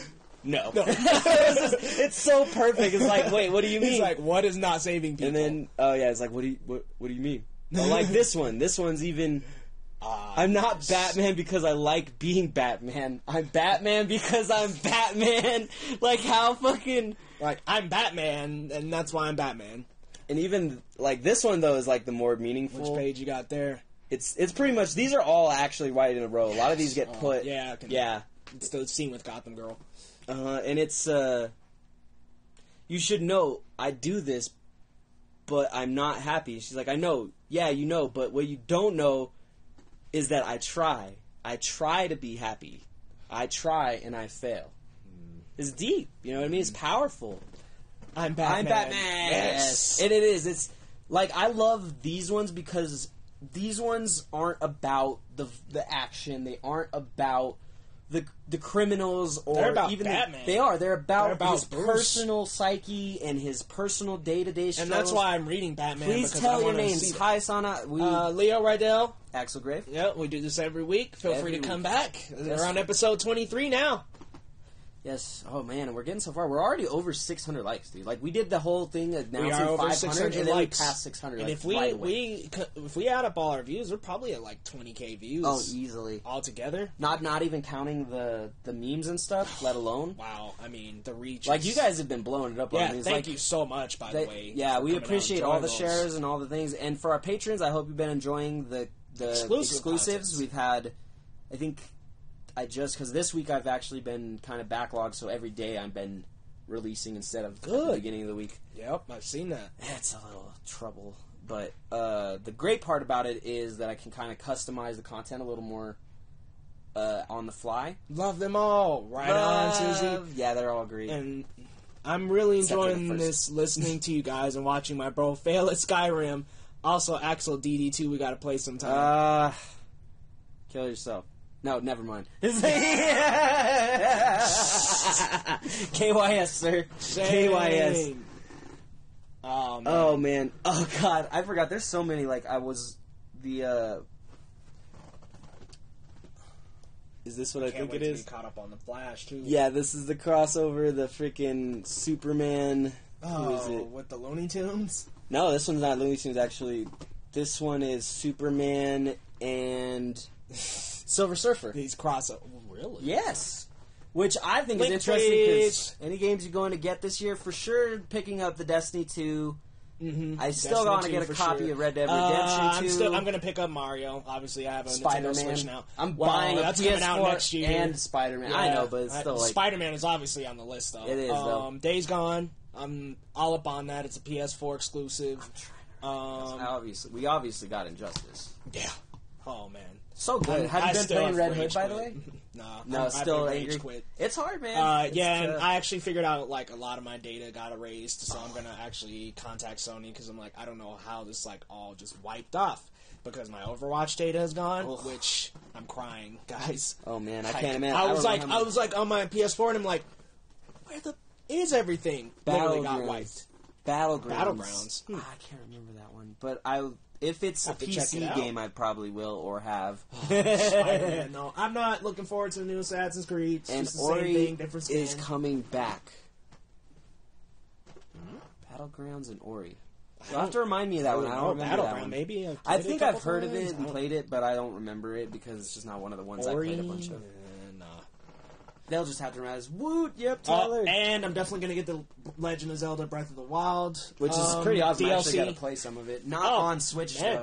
No. it's, just- it's so perfect. It's like, wait, what do you mean? He's like, what is not saving people? and then, oh yeah, it's like, what do you, what, what do you mean? Like this one. This one's even. Ah, I'm not. Batman because I like being Batman. I'm Batman because I'm Batman. Like how fucking Like I'm Batman, and that's why I'm Batman. and even like this one though is like the more Which meaningful. page you got there? It's it's pretty much these are all actually right in a row. A lot of these get Oh, put. yeah, I yeah. It's the scene with Gotham Girl. Uh, and it's uh, you should know I do this, but I'm not happy. She's like, I know, yeah, you know, but what you don't know is that I try. I try to be happy. I try and I fail. It's deep, you know what I mean? It's powerful. I'm Batman. I'm Batman. Yes. And it is. It's like I love these ones because these ones aren't about the the action. They aren't about the the criminals or even the- Batman. they are. They're about, They're about his Bruce. personal psyche and his personal day to day and that's why I'm reading Batman. Please tell your names. Hi, Sana. We Uh, Leo Rydell. Axel Grave. Yeah, we do this every week. Feel Every free to come week. back. We're on episode 23 now. Yes. Oh man, and we're getting so far. We're already over 600 likes, dude. Like we did the whole thing announcing we are over 500, 600 and then likes. we passed 600. And if we right we if we add up all our views, we're probably at like 20k views oh easily. altogether. Not not even counting the the memes and stuff, let alone. Wow, I mean the reach. Like you guys have been blowing it up Yeah, on these. thank like, you so much. By They- the way, yeah, we coming out and appreciate all the shares and all the things. And for our patrons, I hope you've been enjoying the the Exclusive exclusives. contents. We've had, I think, I just because this week I've actually been kind of backlogged, so every day I've been releasing instead of at the beginning of the week. Yep, I've seen that. It's a little trouble, but uh, the great part about it is that I can kind of customize the content a little more uh, on the fly. Love them all. Right on, Susie. Yeah, they're all great. And I'm really Except enjoying this, listening to you guys and watching my bro fail at Skyrim. Also, Axel DD2, we got to play sometime. Uh, kill yourself. No, never mind. KYS, sir. KYS. Oh, man. Oh man. Oh god. I forgot. There's so many. Like I was the. uh Is this what I Can't think it is? caught up on the Flash, too. Yeah, this is the crossover. The freaking Superman. Who is Oh, it? with the Looney Tunes? No, this one's not Looney Tunes. Actually, this one is Superman and Silver Surfer. These crossover. Really? Yes. Which I think Link is interesting because any games you're going to get this year, for sure, picking up the Destiny 2. Mm-hmm. I still want to get a copy of Red Dead Redemption uh, 2. I'm still. I'm gonna pick up Mario. Obviously, I have a Spider Nintendo Switch now. I'm Well, buying a that's PS4 coming out next year. and Spider Man. I know, but it's I- like Spider-Man is obviously on the list though. It is, though. Um, Days Gone. I'm all up on that. It's a PS4 exclusive. Um, obviously we obviously got Injustice. yeah. Oh man. So good. I'm- Have you I been still playing Red Hood by the way? nah. No, I'm- still angry. quit. It's hard, man. Uh, yeah, and. I actually figured out like a lot of my data got erased, so I'm gonna actually contact Sony because I'm like, I don't know how this like all just wiped off because my Overwatch data is gone, Ugh. which I'm crying, guys. oh man, I Like, can't imagine. I was like, I was like on my PS4, and I'm like, where the is everything? Literally got wiped. Battlegrounds. Battlegrounds. Hmm. I can't remember that one, but I if it's a Have to check it PC out. game, I probably will or have. Oh, Spider-Man, no, I'm not looking forward to the new Assassin's Creed. It's and just the Ori same thing, different skin. is coming back. Hmm? Battlegrounds and Ori. You'll have to remind me of that one. I don't remember that Battleground, one. maybe. I've I played it a think I've couple heard of times. it I and don't- played it, but I don't remember it because it's just not one of the ones I played a bunch of. Uh. They'll just have to realize, woot, yep, Uh, Tyler. and I'm definitely gonna get the Legend of Zelda: Breath of the Wild, Which is um, pretty awesome. I actually DLC. got to play some of it. Not Oh, on Switch, man.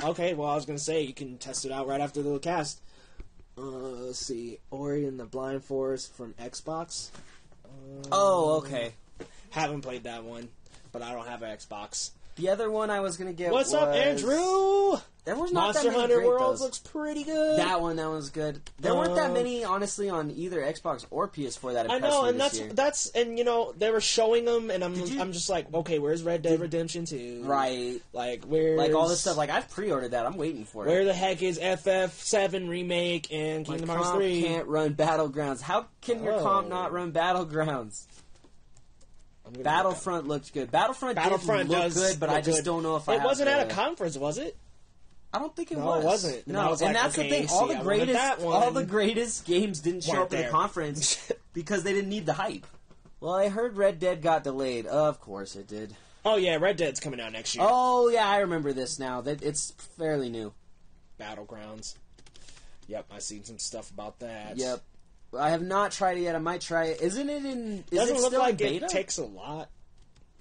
though. Okay, well, I was gonna say you can test it out right after the cast. Uh, let's see, Ori and the Blind Forest from Xbox. Uh, Oh, okay. Haven't played that one, but I don't have an Xbox. The other one I was going to get What's up, Andrew? There was not Monster that many Hunter great Worlds those. looks pretty good. That one, that was good. There weren't that Um, many, honestly, on either Xbox or PS4 that I know, and that's year. that's and you know they were showing them, and I'm you- I'm just like, okay, where's Red Dead Redemption Two? right. Like where Like all this stuff. Like I've pre-ordered that. I'm waiting for it. Where the heck is FF7 remake and Kingdom Hearts 3? can't run Battlegrounds. How can your comp Oh. not run Battlegrounds? Battlefront looked good. Battlefront, Battlefront did look does good, but I just good. don't know if I It have wasn't at a conference, was it? I don't think it No, was. it wasn't. No, I was and like, that's okay, the thing. All the greatest, that all the greatest games didn't show up at the conference because they didn't need the hype. Well, I heard Red Dead got delayed. Of course it did. Oh yeah, Red Dead's coming out next year. Oh yeah, I remember this now. That it's fairly new. Battlegrounds. Yep, I seen some stuff about that. Yep. I have not tried it yet. I might try it. Isn't it in? Is Doesn't it look still like in beta? it takes a lot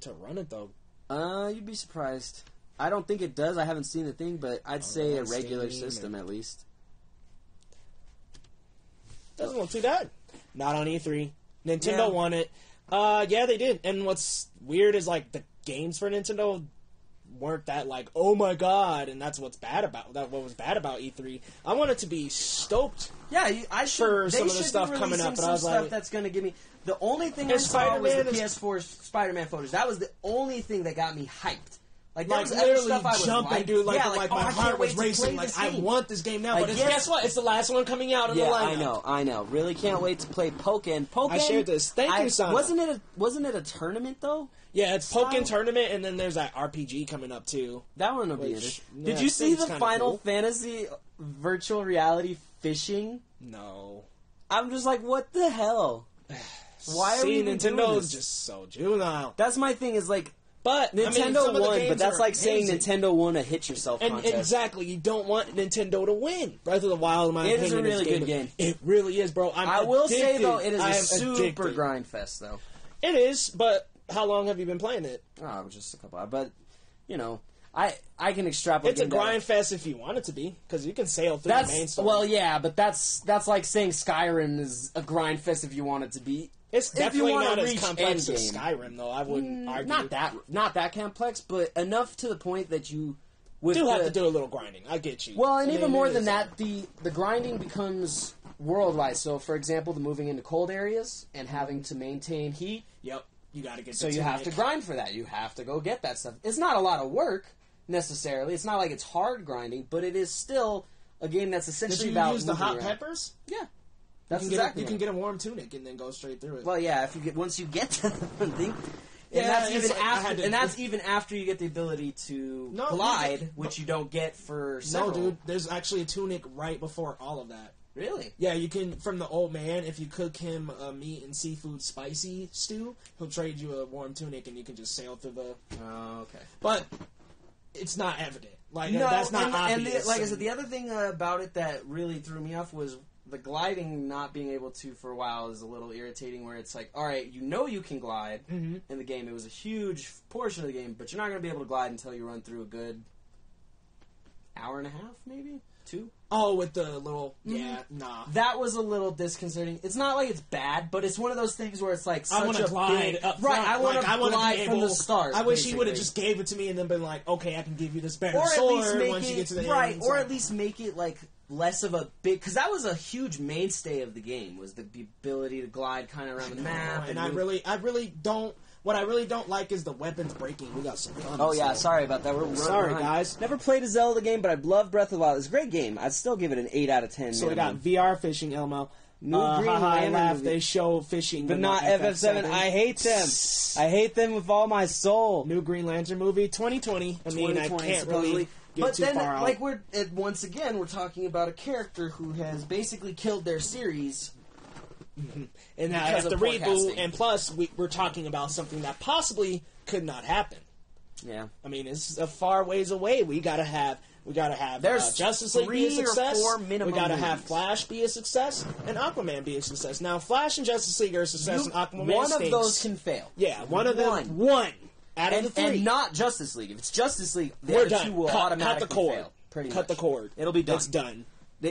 to run it though. Uh, you'd be surprised. I don't think it does. I haven't seen the thing, but I'd say a regular system and- at least. Doesn't look too bad. Not on E3. Nintendo Yeah. won it. Uh, yeah, they did. And what's weird is like the games for Nintendo weren't that like oh my god, and that's what's bad about that. What was bad about E3? I wanted to be stoked. Yeah, you, I should. For they some of the should be stuff coming releasing up, but some I was stuff like- that's going to give me. The only thing I And saw was the Spider-Man is- PS4 Spider-Man photos. That was the only thing that got me hyped. Like, Like was literally stuff I was jumping, like, dude. Like, yeah, like, oh, my heart was racing. Like I want this game now. Like, but it's, guess what? It's the last one coming out of Yeah, the lineup. I know, I know. Really can't wait to play Pokken. Pokken. I shared this. Thank you, Sana. Wasn't it? A, wasn't it a tournament though? Yeah, it's Style. Pokken Tournament, and then there's that RPG coming up too. That one be Which, interesting. yeah, Did you see the Final cool. Fantasy virtual reality fishing? No. I'm just like, what the hell? Why are See, we even Nintendo doing is just so juvenile. That's my thing. Is like But I mean, Nintendo some of the won, but that's are like saying amazing. Nintendo won a hit yourself And contest. exactly, you don't want Nintendo to win. Breath of the Wild, in my It is a really good of- game. It really is, bro. I'm I will say though, it is I a am super addicted. grind fest though. It is, but how long have you been playing it? Oh, just a couple, hours. but you know, I I can extrapolate. It's a into that. grind fest if you want it to be, because you can sail through That's the main story. well, yeah, but that's that's like saying Skyrim is a grind fest if you want it to be. It's if you definitely not as complex as. Skyrim, though. I wouldn't mm. argue. Not that not that complex, but enough to the point that you with do have to do a little grinding. I get you. Well, and even more than that, the the grinding becomes worldwide. So, for example, the moving into cold areas and having to maintain heat. Yep, you got to get. So you have to grind for that. You have to go get that stuff. It's not a lot of work necessarily. It's not like it's hard grinding, but it is still a game that's Did essentially you about use the hot around. peppers? Yeah, You that's can, get, exactly. you can get a warm tunic and then go straight through it. Well, yeah, if you get once you get to the thing. Yeah, and that's even like after, to- and that's even after you get the ability to No, glide, get- which you don't get for no, dude, there's actually a tunic right before all of that. Really? Yeah, you can from the old man. If you cook him a meat and seafood spicy stew, he'll trade you a warm tunic, and you can just sail through the. Oh, okay. But it's not evident. Like No, that's not and, and the, like I said, the other thing uh, about it that really threw me off was the gliding not being able to for a while is a little irritating. Where it's like, all right, you know you can glide Mhm. in the game. It was a huge portion of the game, but you're not going to be able to glide until you run through a good hour and a half, maybe two. oh, with the little Mm-hmm. yeah, nah. That was a little disconcerting. It's not like it's bad, but it's one of those things where it's like such I want to glide big, up right. I want like, to glide from the start. I wish he would have just gave it to me and then been like, okay, I can give you this better or at sword least make once it you get to the right, end. or at least make it like less of a big because that was a huge mainstay of the game was the ability to glide kind of around the map. and I move- really, I really don't. What I really don't like is the weapons breaking. We got some. Fun Oh yeah, sorry about that. We're Sorry, behind. guys. Never played a Zelda game, but I love Breath of the Wild. It's a great game. I'd still give it an eight out of ten. So we got VR fishing, Elmo. New uh, Green haha, I Lantern laugh. movie. They show fishing, but not FF7. I hate them. I hate them with all my soul. New Green Lantern movie, 2020. I mean, I can't really get but then, like we're once again, we're talking about a character who has basically killed their series. and now after of reboot, and plus, we, we're talking about something that possibly could not happen. Yeah, I mean, it's a far ways away. We gotta have. We gotta have There's uh, Justice League be a success. we gotta have. Flash be a success and Aquaman be a success. Now, Flash and Justice League are a success, You- and Aquaman one of those can fail. yeah, one of them. One. One out of and, the three. and not Justice League. If it's Justice League, the We're other done. two will cut, automatically cut the cord. fail. Pretty cut much. the cord. It'll be done. It's done.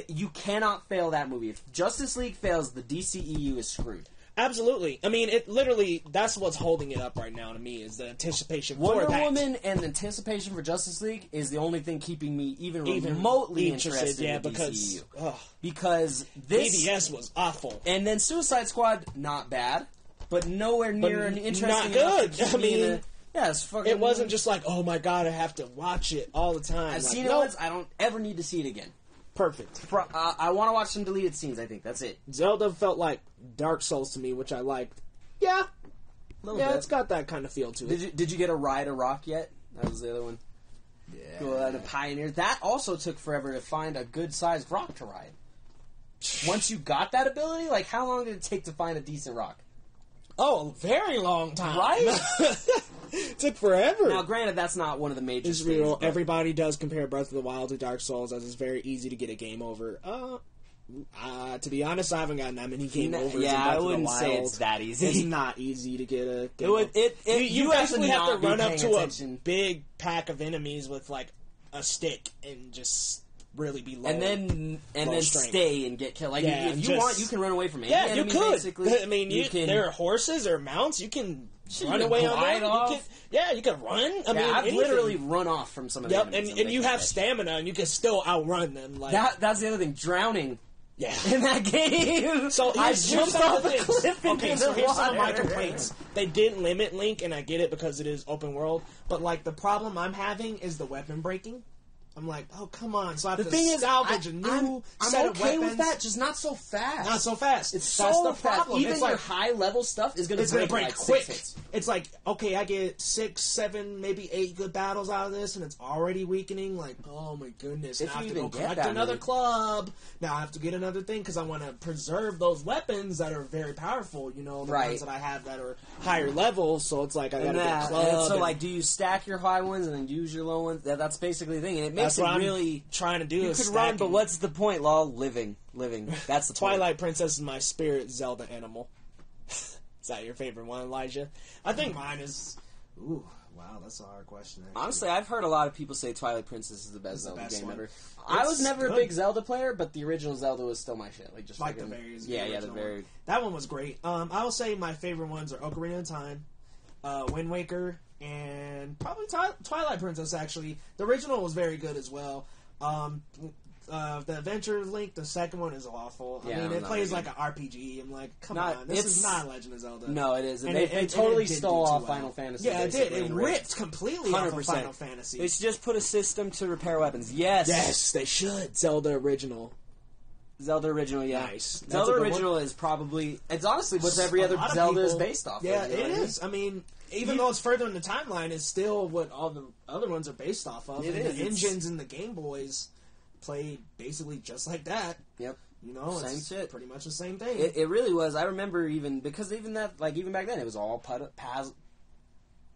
You cannot fail that movie. If Justice League fails, the DCEU is screwed. Absolutely. I mean, it literally. That's what's holding it up right now to me is the anticipation Wonder for that. Woman and the anticipation for Justice League is the only thing keeping me even, even remotely interested. interested Yeah, in the because DCEU. ugh, Because this BVS was awful. and then Suicide Squad, not bad, but nowhere near But an interesting not good. I mean, yeah, it's fucking. It wasn't just like, oh my god, I have to watch it all the time. I've Like, seen it nope. once. I don't ever need to see it again. Perfect. Pro- uh, I want to watch some deleted scenes. I think that's it. Zelda felt like Dark Souls to me, which I liked. Yeah, little yeah, bit. it's got that kind of feel to it. Did you did you get a ride a rock yet? That was the other one. yeah. Cool, uh, the Pioneer. That also took forever to find a good sized rock to ride. Once you got that ability, like how long did it take to find a decent rock? Oh, a very long time. Right? Took forever. Now, granted, that's not one of the major. It's real. Everybody does compare Breath of the Wild to Dark Souls, as it's very easy to get a game over. Uh, uh, to be honest, I haven't gotten that many game overs. in yeah, Breath I of the wouldn't say it's that easy. It's not easy to get a. Game It would- over. it- it- you, you you have to have to run up to attention. a big pack of enemies with like a stick and just really be low. and then and then strength. stay and get killed. Like Yeah, if you just- want, you can run away from any yeah, you could. Basically, I mean, you, can. there are horses or mounts. You can run you away on them. You can, yeah, you can run. I yeah, mean, I've anything. literally run off from some of Yep, enemies and, and you have catch. stamina, and you can still outrun them. Like That that's the other thing. Drowning yeah. in that game. So I jumped off a cliff into Okay, so here's some of my complaints. They did limit Link, and I get it because it is open world. But like the problem I'm having is the weapon breaking. I'm like, oh come on! So I have The to thing is, salvage I, a new I'm, I'm set okay of weapons. with that, just not so fast. Not so fast. It's That's so the fast. problem. Even it's your like high level stuff is gonna it's break, gonna break like quick. It's like okay, I get six, seven, maybe eight good battles out of this, and it's already weakening. Like, oh my goodness! If now I you have to go get collect another club. Now I have to get another thing because I want to preserve those weapons that are very powerful. You know, the Right. ones that I have that are higher level. So it's like I gotta And get club. and so and like, do you stack your high ones and then use your low ones? That, that's basically the thing, and it that's what I'm really. trying to do. You is could run, but what's the point? Lol, living, living. That's the point. Twilight Princess is my spirit Zelda animal. is that your favorite one, Elijah? I think mine is. Ooh, wow, that's a hard question. Actually. Honestly, I've heard a lot of people say Twilight Princess is the best It's the Zelda best game one. ever. I was It's never a big Zelda player, but the original Zelda was still my shit. Like just like the very yeah, yeah, the very one. that one was great. Um, I will say my favorite ones are Ocarina of Time, uh, Wind Waker, and probably Twi- Twilight Princess. Actually, the original was very good as well. Um, uh, the Adventure Link, the second one is awful. Yeah, I mean, I'm it not plays like an RPG. I'm like, come Not- on, this it's- is not Legend of Zelda. No, it is. And And they, it- they and- totally it did stole do too off well. Final Fantasy. Yeah, it did. basically, It and ripped completely off of 100%. Final Fantasy. They should just put a system to repair weapons. Yes. yes, they should. Zelda original. Zelda original, yeah. Nice. That's Zelda good one. original is probably it's honestly what every A other lot of Zelda is people- based off. Yeah, of, you know it what I mean? is. I mean, even though it's further in the timeline, it's still what all the other ones are based off of. It and is. The engines in the Game Boys play basically just like that. Yep. You know, Same it's shit. pretty much the same thing. It, it really was. I remember even because even that like even back then it was all put, paz,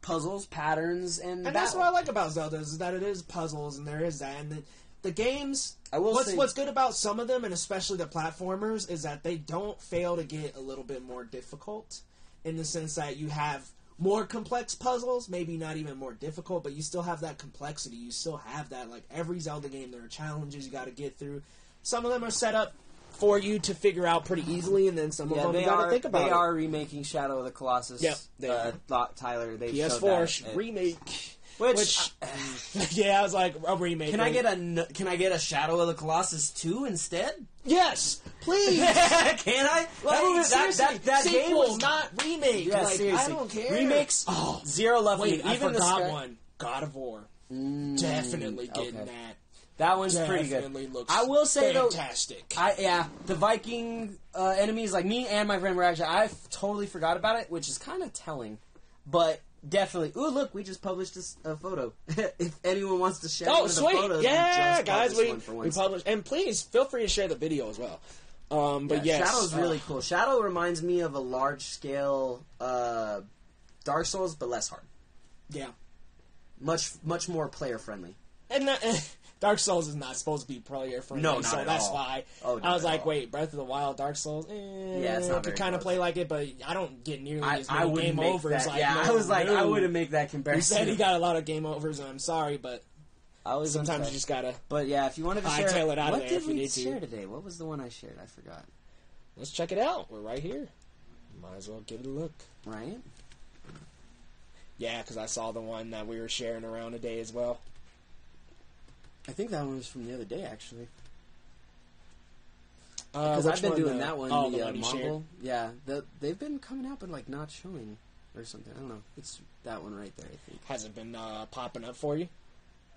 puzzles, patterns, and, and that's what I like about Zelda is that it is puzzles and there is that. And the, the games. I will what's say- what's good about some of them, and especially the platformers, is that they don't fail to get a little bit more difficult, in the sense that you have more complex puzzles, maybe not even more difficult, but you still have that complexity. You still have that like every Zelda game, there are challenges you got to get through. Some of them are set up for you to figure out pretty easily, and then some of them you got are. to think about. they it. are remaking Shadow of the Colossus. Yep, they uh. Tyler, they PS4 showed that. remake. Which, Which, yeah, I was like a remake. can I get a can I get a Shadow of the Colossus two instead? yes, please? can I? Like, that, movie- that, that, that game was not remake. Yeah, like. I don't care. Remakes, Oh, zero love. wait, me. I Even the forgot Sky- one. God of War. Definitely getting okay. that. That one's pretty Definitely good. looks. I will say though, fantastic. I yeah, the Viking uh, enemies like me and my friend were actually I totally forgot about it, which is kind of telling, but definitely. Ooh, look, we just published this a photo. if anyone wants to share one oh, of the sweet! photos, yeah, just guys, we one we published, and please feel free to share the video as well. Um, but yeah, yes, Shadow's really uh, cool. Shadow reminds me of a large scale uh, Dark Souls, but less hard. Yeah, Much much more player friendly. and that, Dark Souls is not supposed to be player friendly, No, so at that's all. why Oh, I was like, all. wait, Breath of the Wild, Dark Souls, eh, Yeah, it's not could kind of play like it, but I don't get nearly I, as many game make overs. that. Like, yeah, I was like, I wouldn't make that He comparison. said he got a lot of game overs, and I'm sorry, but I was sometimes you just gotta. But yeah, if you wanted to Hightail share, it out of what there did you we need to. share today? What was the one I shared? I forgot. Let's check it out. We're right here. Might as well give it a look. Right? Yeah, because I saw the one that we were sharing around today as well. I think that one was from the other day, actually. Uh, Because I've been doing the- that one. Oh, the, the uh, Mongul. shared. Yeah, the, they've been coming out, but like not showing or something. I don't know. It's that one right there. I think Hasn't been uh, popping up for you.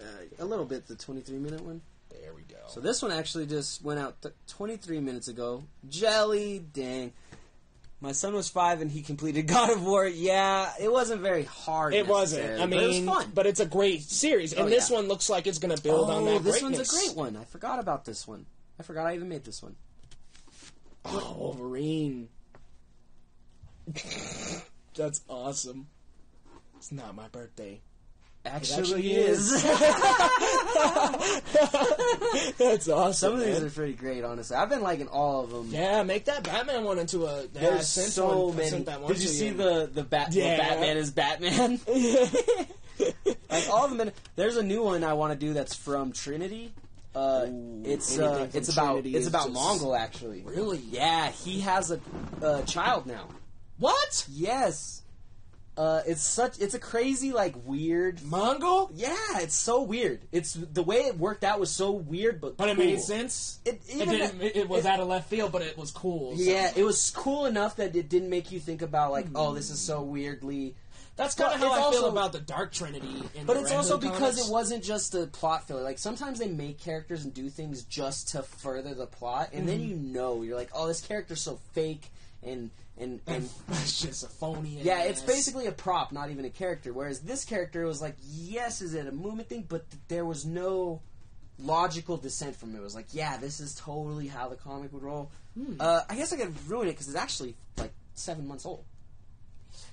uh, a little bit. The 23 minute one. There we go. So this one actually just went out th- 23 minutes ago. Jelly, dang. My son was five and he completed God of War. Yeah, it wasn't very hard. it wasn't. I but it was mean, fun. but it's a great series, and Oh, this yeah. one looks like it's going to build on oh, that this greatness. one's a great one. I forgot about this one. I forgot I even made this one. Oh, Wolverine. That's awesome. It's not my birthday. Actually, actually is. is. That's awesome. Some of these man. are pretty great, honestly. I've been liking all of them. Yeah, make that Batman one into a. I There's so one, many. sent that one Did you see the the bat? Yeah. The Batman is Batman. like all of them. There's a new one I want to do that's from Trinity. Uh, Ooh, it's uh, it's about it's about Mongul actually. Really? Yeah, he has a, a child now. What? Yes. Uh, it's such it's a crazy like weird. Mongul? Yeah, it's so weird. It's the way it worked out was so weird, but But it made sense. It, It, didn't, that- it, was it- out of left field, but it was cool. so- Yeah, it was cool enough that it didn't make you think about like, oh, this is so weirdly. That's kind of how I it's feel about the Dark Trinity. In But it's also because comics. it wasn't just a plot filler. Like sometimes they make characters and do things just to further the plot, and Mm-hmm. then you know you're like, oh, this character's so fake, and and and it's just a phony. yeah, it's basically a prop, not even a character. Whereas this character was like, yes, is it a movement thing? But th- there was no logical descent from it. It was like, yeah, this is totally how the comic would roll. Hmm. Uh, I guess I could ruin it because it's actually like seven months old.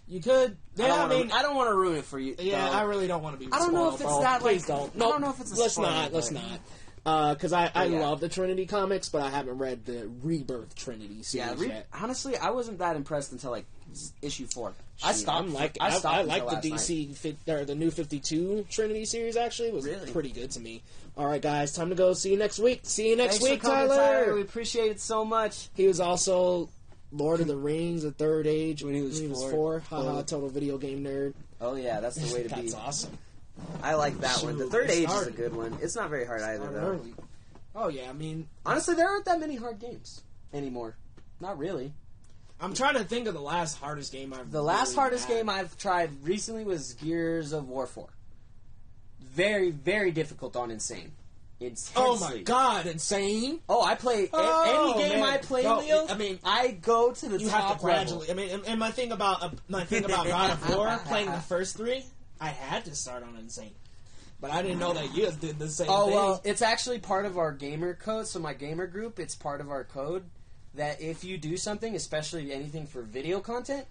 You could. I Yeah, don't I, wanna, mean, I don't want to ruin it for you. yeah, though. I really don't want to be. I don't know if it's bro. that, like- Please don't. I don't know if it's a Let's spoiler, not. Let's but- not. Uh, because I, I oh, yeah. love the Trinity comics, but I haven't read the Rebirth Trinity series Yeah, re- yet. honestly, I wasn't that impressed until like issue four. I stopped. Like, I I, stopped I, until like the DC fit, or the new Fifty Two Trinity series. Actually, it was Really? pretty good to me. All right, guys, time to go. See you next week. See you next Thanks week, coming, Tyler. We appreciate it so much. He was also Lord of the Rings, the Third Age When he was four. four. Haha, Oh. total video game nerd. Oh yeah, that's the way to be. That's awesome. I like that one. The third age is a good one. It's not very hard either though. early. Oh yeah, I mean, Honestly, there aren't that many hard games anymore. Not really. I'm trying to think of the last hardest game I've. The last really hardest had. game I've tried recently was Gears of War 4. Very, very difficult on Insane. Intensely. Oh my god, insane! Oh, I play a- Oh, any game man. I play, No, Leo. I mean, I go to the You top have to gradually. I mean, and, and my thing about uh, my thing about God of War, playing the first three, I had to start on insane, but I didn't know that you guys did the same Oh thing. well, it's actually part of our gamer code. So my gamer group, it's part of our code that if you do something, especially anything for video content,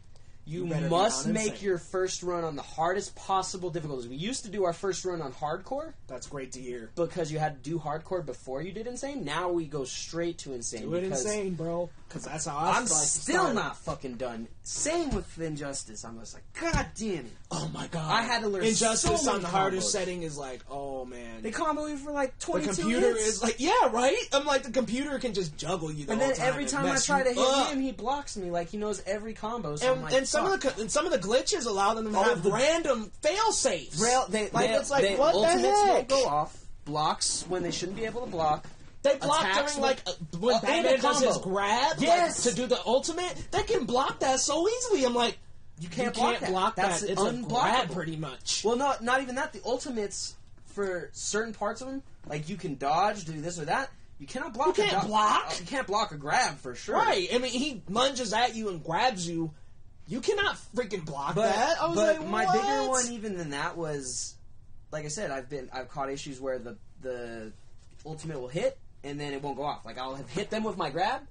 you, You must make your first run on the hardest possible difficulties. We used to do our first run on hardcore That's great to hear. because you had to do hardcore before you did insane. Now we go straight to insane. Do it insane, bro. Because that's how I I'm like still start. not fucking done. Same with Injustice. I'm just like, God damn it! Oh my god! I had to learn Injustice so on the combos. setting is like, oh man. They combo you for like the 22 computer hits. is like, yeah, right. I'm like, the computer can just juggle you. The And then every time I try to hit up. him, he blocks me like he knows every combo. So I'm and, like, and some of the and some of the glitches allow them to Oh, have the- random fail safes. Rail, they, like they, it's like they, what the heck? go off. Blocks when they shouldn't be able to block. They block during like uh, when uh, Batman does his grab, Yes! like, to do the ultimate. They can block that so easily. I'm like, You you can't, can't, block, block, that. That's that. It's a unblockable. grab, pretty much. Well, not not even that. The ultimates for certain parts of them, like you can dodge, do this or that. You cannot block. You a can't do- block? You can't block a grab for sure. Right. I mean, he lunges at you and grabs you. You cannot freaking block But, that. I was but like, my what? bigger one even than that was, like I said, I've been I've caught issues where the the ultimate will hit and then it won't go off. Like I'll have hit them with my grab,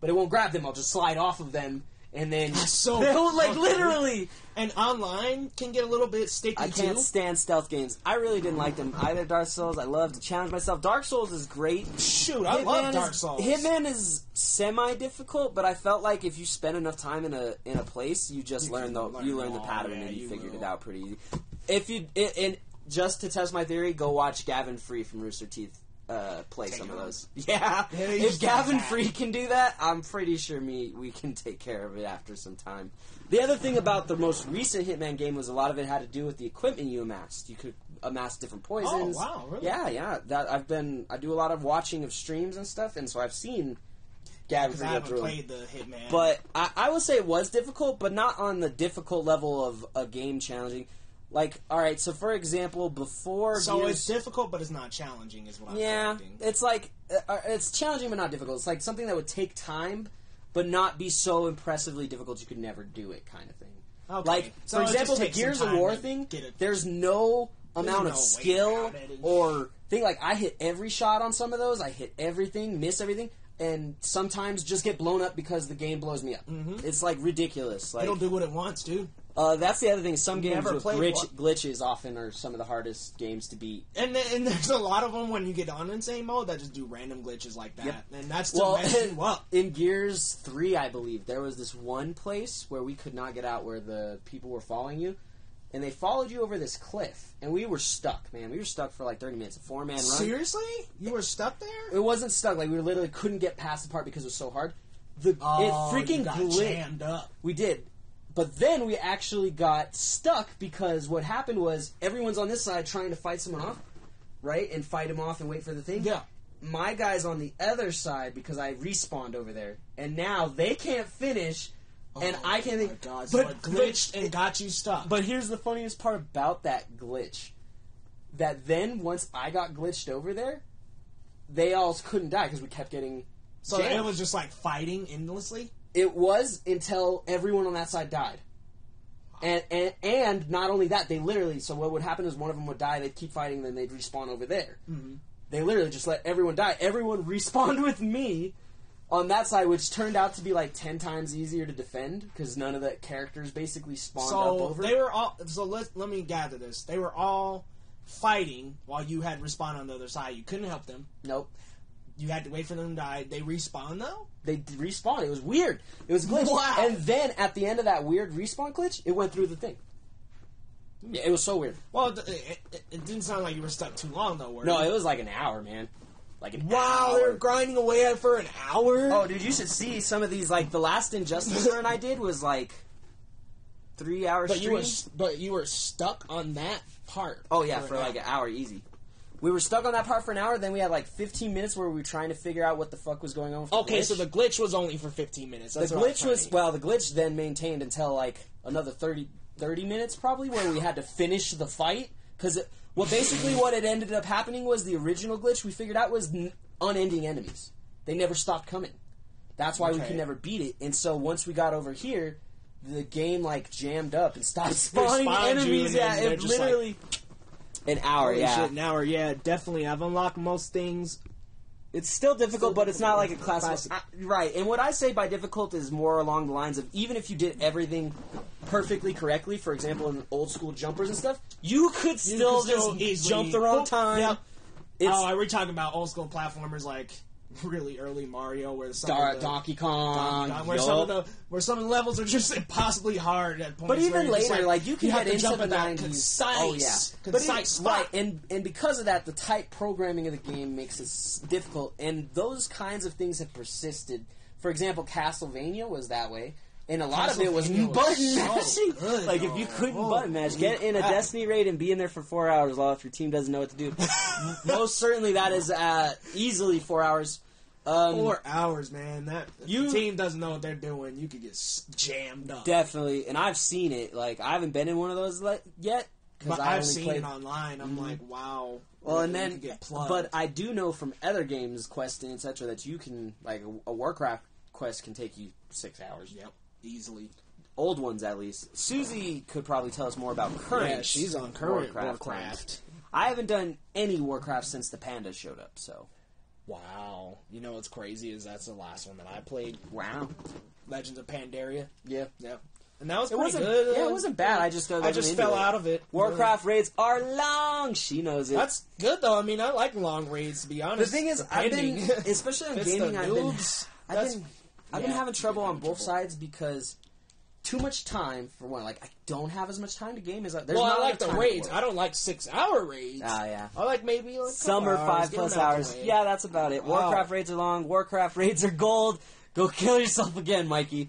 but it won't grab them. I'll just slide off of them and then so they'll like literally. And online can get a little bit sticky I can't too. stand stealth games. I really didn't like them either. Dark Souls. I love to challenge myself. Dark Souls is great. Shoot, I love Dark is, Souls. Hitman is semi difficult, but I felt like if you spend enough time in a in a place, you just You learn the learn you learn the pattern yeah, and you, you figured will. it out pretty easy. If you it, and just to test my theory, go watch Gavin Free from Rooster Teeth uh, play Take some of on. those. Yeah, Yeah, if used to have Gavin. Free can do that, I'm pretty sure me we can take care of it after some time. The other thing about the most recent Hitman game was a lot of it had to do with the equipment you amassed. You could amass different poisons. Oh, wow, really? Yeah, yeah. That I've been I do a lot of watching of streams and stuff, and so I've seen Gavin Free I go haven't played the Hitman. But I, I would say it was difficult, but not on the difficult level of a game challenging. Like, all right, so for example, before so Gears, it's difficult, but it's not challenging, is what I'm yeah, thinking. it's like uh, uh, it's challenging but not difficult. It's like something that would take time, but not be so impressively difficult you could never do it, kind of thing. Okay. Like, So for example, the Gears of War thing, get it- there's no amount of skill around it and- or thing. Like, I hit every shot on some of those. I hit everything, miss everything, and sometimes just get blown up because the game blows me up. Mhm. It's like ridiculous. Like, It'll do what it wants, dude. Uh, that's the other thing. Some games Never with played glitch, one. glitches often are some of the hardest games to beat. And and there's a lot of them when you get on insane mode that just do random glitches like that, Yep. and that's to Well, mess you up. in Gears 3, I believe, there was this one place where we could not get out where the people were following you. And they followed you over this cliff. And we were stuck, man. We were stuck for like 30 minutes. A four man run. Seriously, you were stuck there. It wasn't stuck. Like, we literally couldn't get past the part because it was so hard. The, Oh, it freaking you got glitched. jammed up. We did. But then we actually got stuck because what happened was everyone's on this side trying to fight someone off, right? And fight him off and wait for the thing. Yeah. My guy's on the other side because I respawned over there. And now they can't finish and Oh I can't my think. God, so but it glitched and got you stuck. But here's the funniest part about that glitch. That then once I got glitched over there, they all couldn't die because we kept getting. so jammed. it was just like fighting endlessly. It was until everyone on that side died. And, and and not only that, they literally. So what would happen is one of them would die. They'd keep fighting, then they'd respawn over there. Mm-hmm. They literally just let everyone die. Everyone respawned with me on that side, which turned out to be like ten times easier to defend because none of the characters basically spawned up So over. they were all. So let let me gather this. They were all fighting while you had respawn on the other side. You couldn't help them. nope. You had to wait for them to die. They respawn though. They d- respawned. It was weird. It was glitch. Wow. And then at the end of that weird respawn glitch, it went through the thing. Yeah, it was so weird. Well, it, it, it didn't sound like you were stuck too long though. Were No, it was like an hour, man. Like an Wow, they were grinding away at it for an hour. Oh, dude, you should see some of these. Like the last Injustice run I did was like three hours. but you were but you were stuck on that part. Oh yeah, for an like hour. an hour, easy. We were stuck on that part for an hour. Then we had like 15 minutes where we were trying to figure out what the fuck was going on. Okay, glitch. so the glitch was only for 15 minutes. the That's I'm glitch was finding. well, the glitch then maintained until like another 30, 30 minutes probably, where we had to finish the fight because well, basically what it ended up happening was the original glitch we figured out was n- unending enemies. They never stopped coming. That's why we could never beat it. And so once we got over here, the game like jammed up and stopped spawning enemies. and Yeah, it just like- literally an hour. Holy yeah, shit, an hour. Yeah, definitely. I've unlocked most things. It's still difficult, but it's not like a classic. I- right, and what I say by difficult is more along the lines of even if you did everything perfectly correctly, for example, in old school jumpers and stuff, you could still could still just easily- jump the wrong time. Yep. It's oh, are we talking about old school platformers like really early Mario, where some Dar- of the, Donkey Kong, Donkey Kong, where yup. some of the where some of the levels are just impossibly hard at points. But even where you're just later, like, you can have get into jump the in that 90s. concise, oh yeah, concise spot. right, and and because of that, the tight programming of the game makes it difficult, and those kinds of things have persisted. For example, Castlevania was that way. And a lot of it was was button so mashing. like if you couldn't Holy button mash, get in a. Destiny raid and be in there for four hours while if your team doesn't know what to do. Most certainly, that is uh, easily four hours. Um, Four hours, man. That You- team doesn't know what they're doing. You could get jammed up. Definitely, and I've seen it. Like I haven't been in one of those le- yet but I I've only seen played. it online. I'm like, wow. well, and then, but I do know from other games, questing etc., that you can like a, a Warcraft quest can take you six hours. yep, easily. Old ones, at least. Susie could probably tell us more about current. Yeah, she's on current Warcraft. Warcraft. I haven't done any Warcraft since the panda showed up. So Wow. You know what's crazy is that's the last one that I played. wow, Legends of Pandaria. yeah. Yeah. And that was It pretty wasn't. good. Yeah, it wasn't bad. I just uh, I just fell it. out of it. Warcraft raids are long. She knows it. That's good though. I mean, I like long raids to be honest, The thing is, I've been, especially on If it's the gaming, I've been, I've been, I've been yeah, having trouble on both manageable. sides because too much time for one. Like I don't have as much time to game as I. There's well, not I like the raids. I don't like six hour raids. Ah, yeah. I like maybe like a Some are hours, five plus them out the hours. Yeah, that's about it. Wow. Warcraft raids are long. Warcraft raids are gold. Go kill yourself again, Mikey.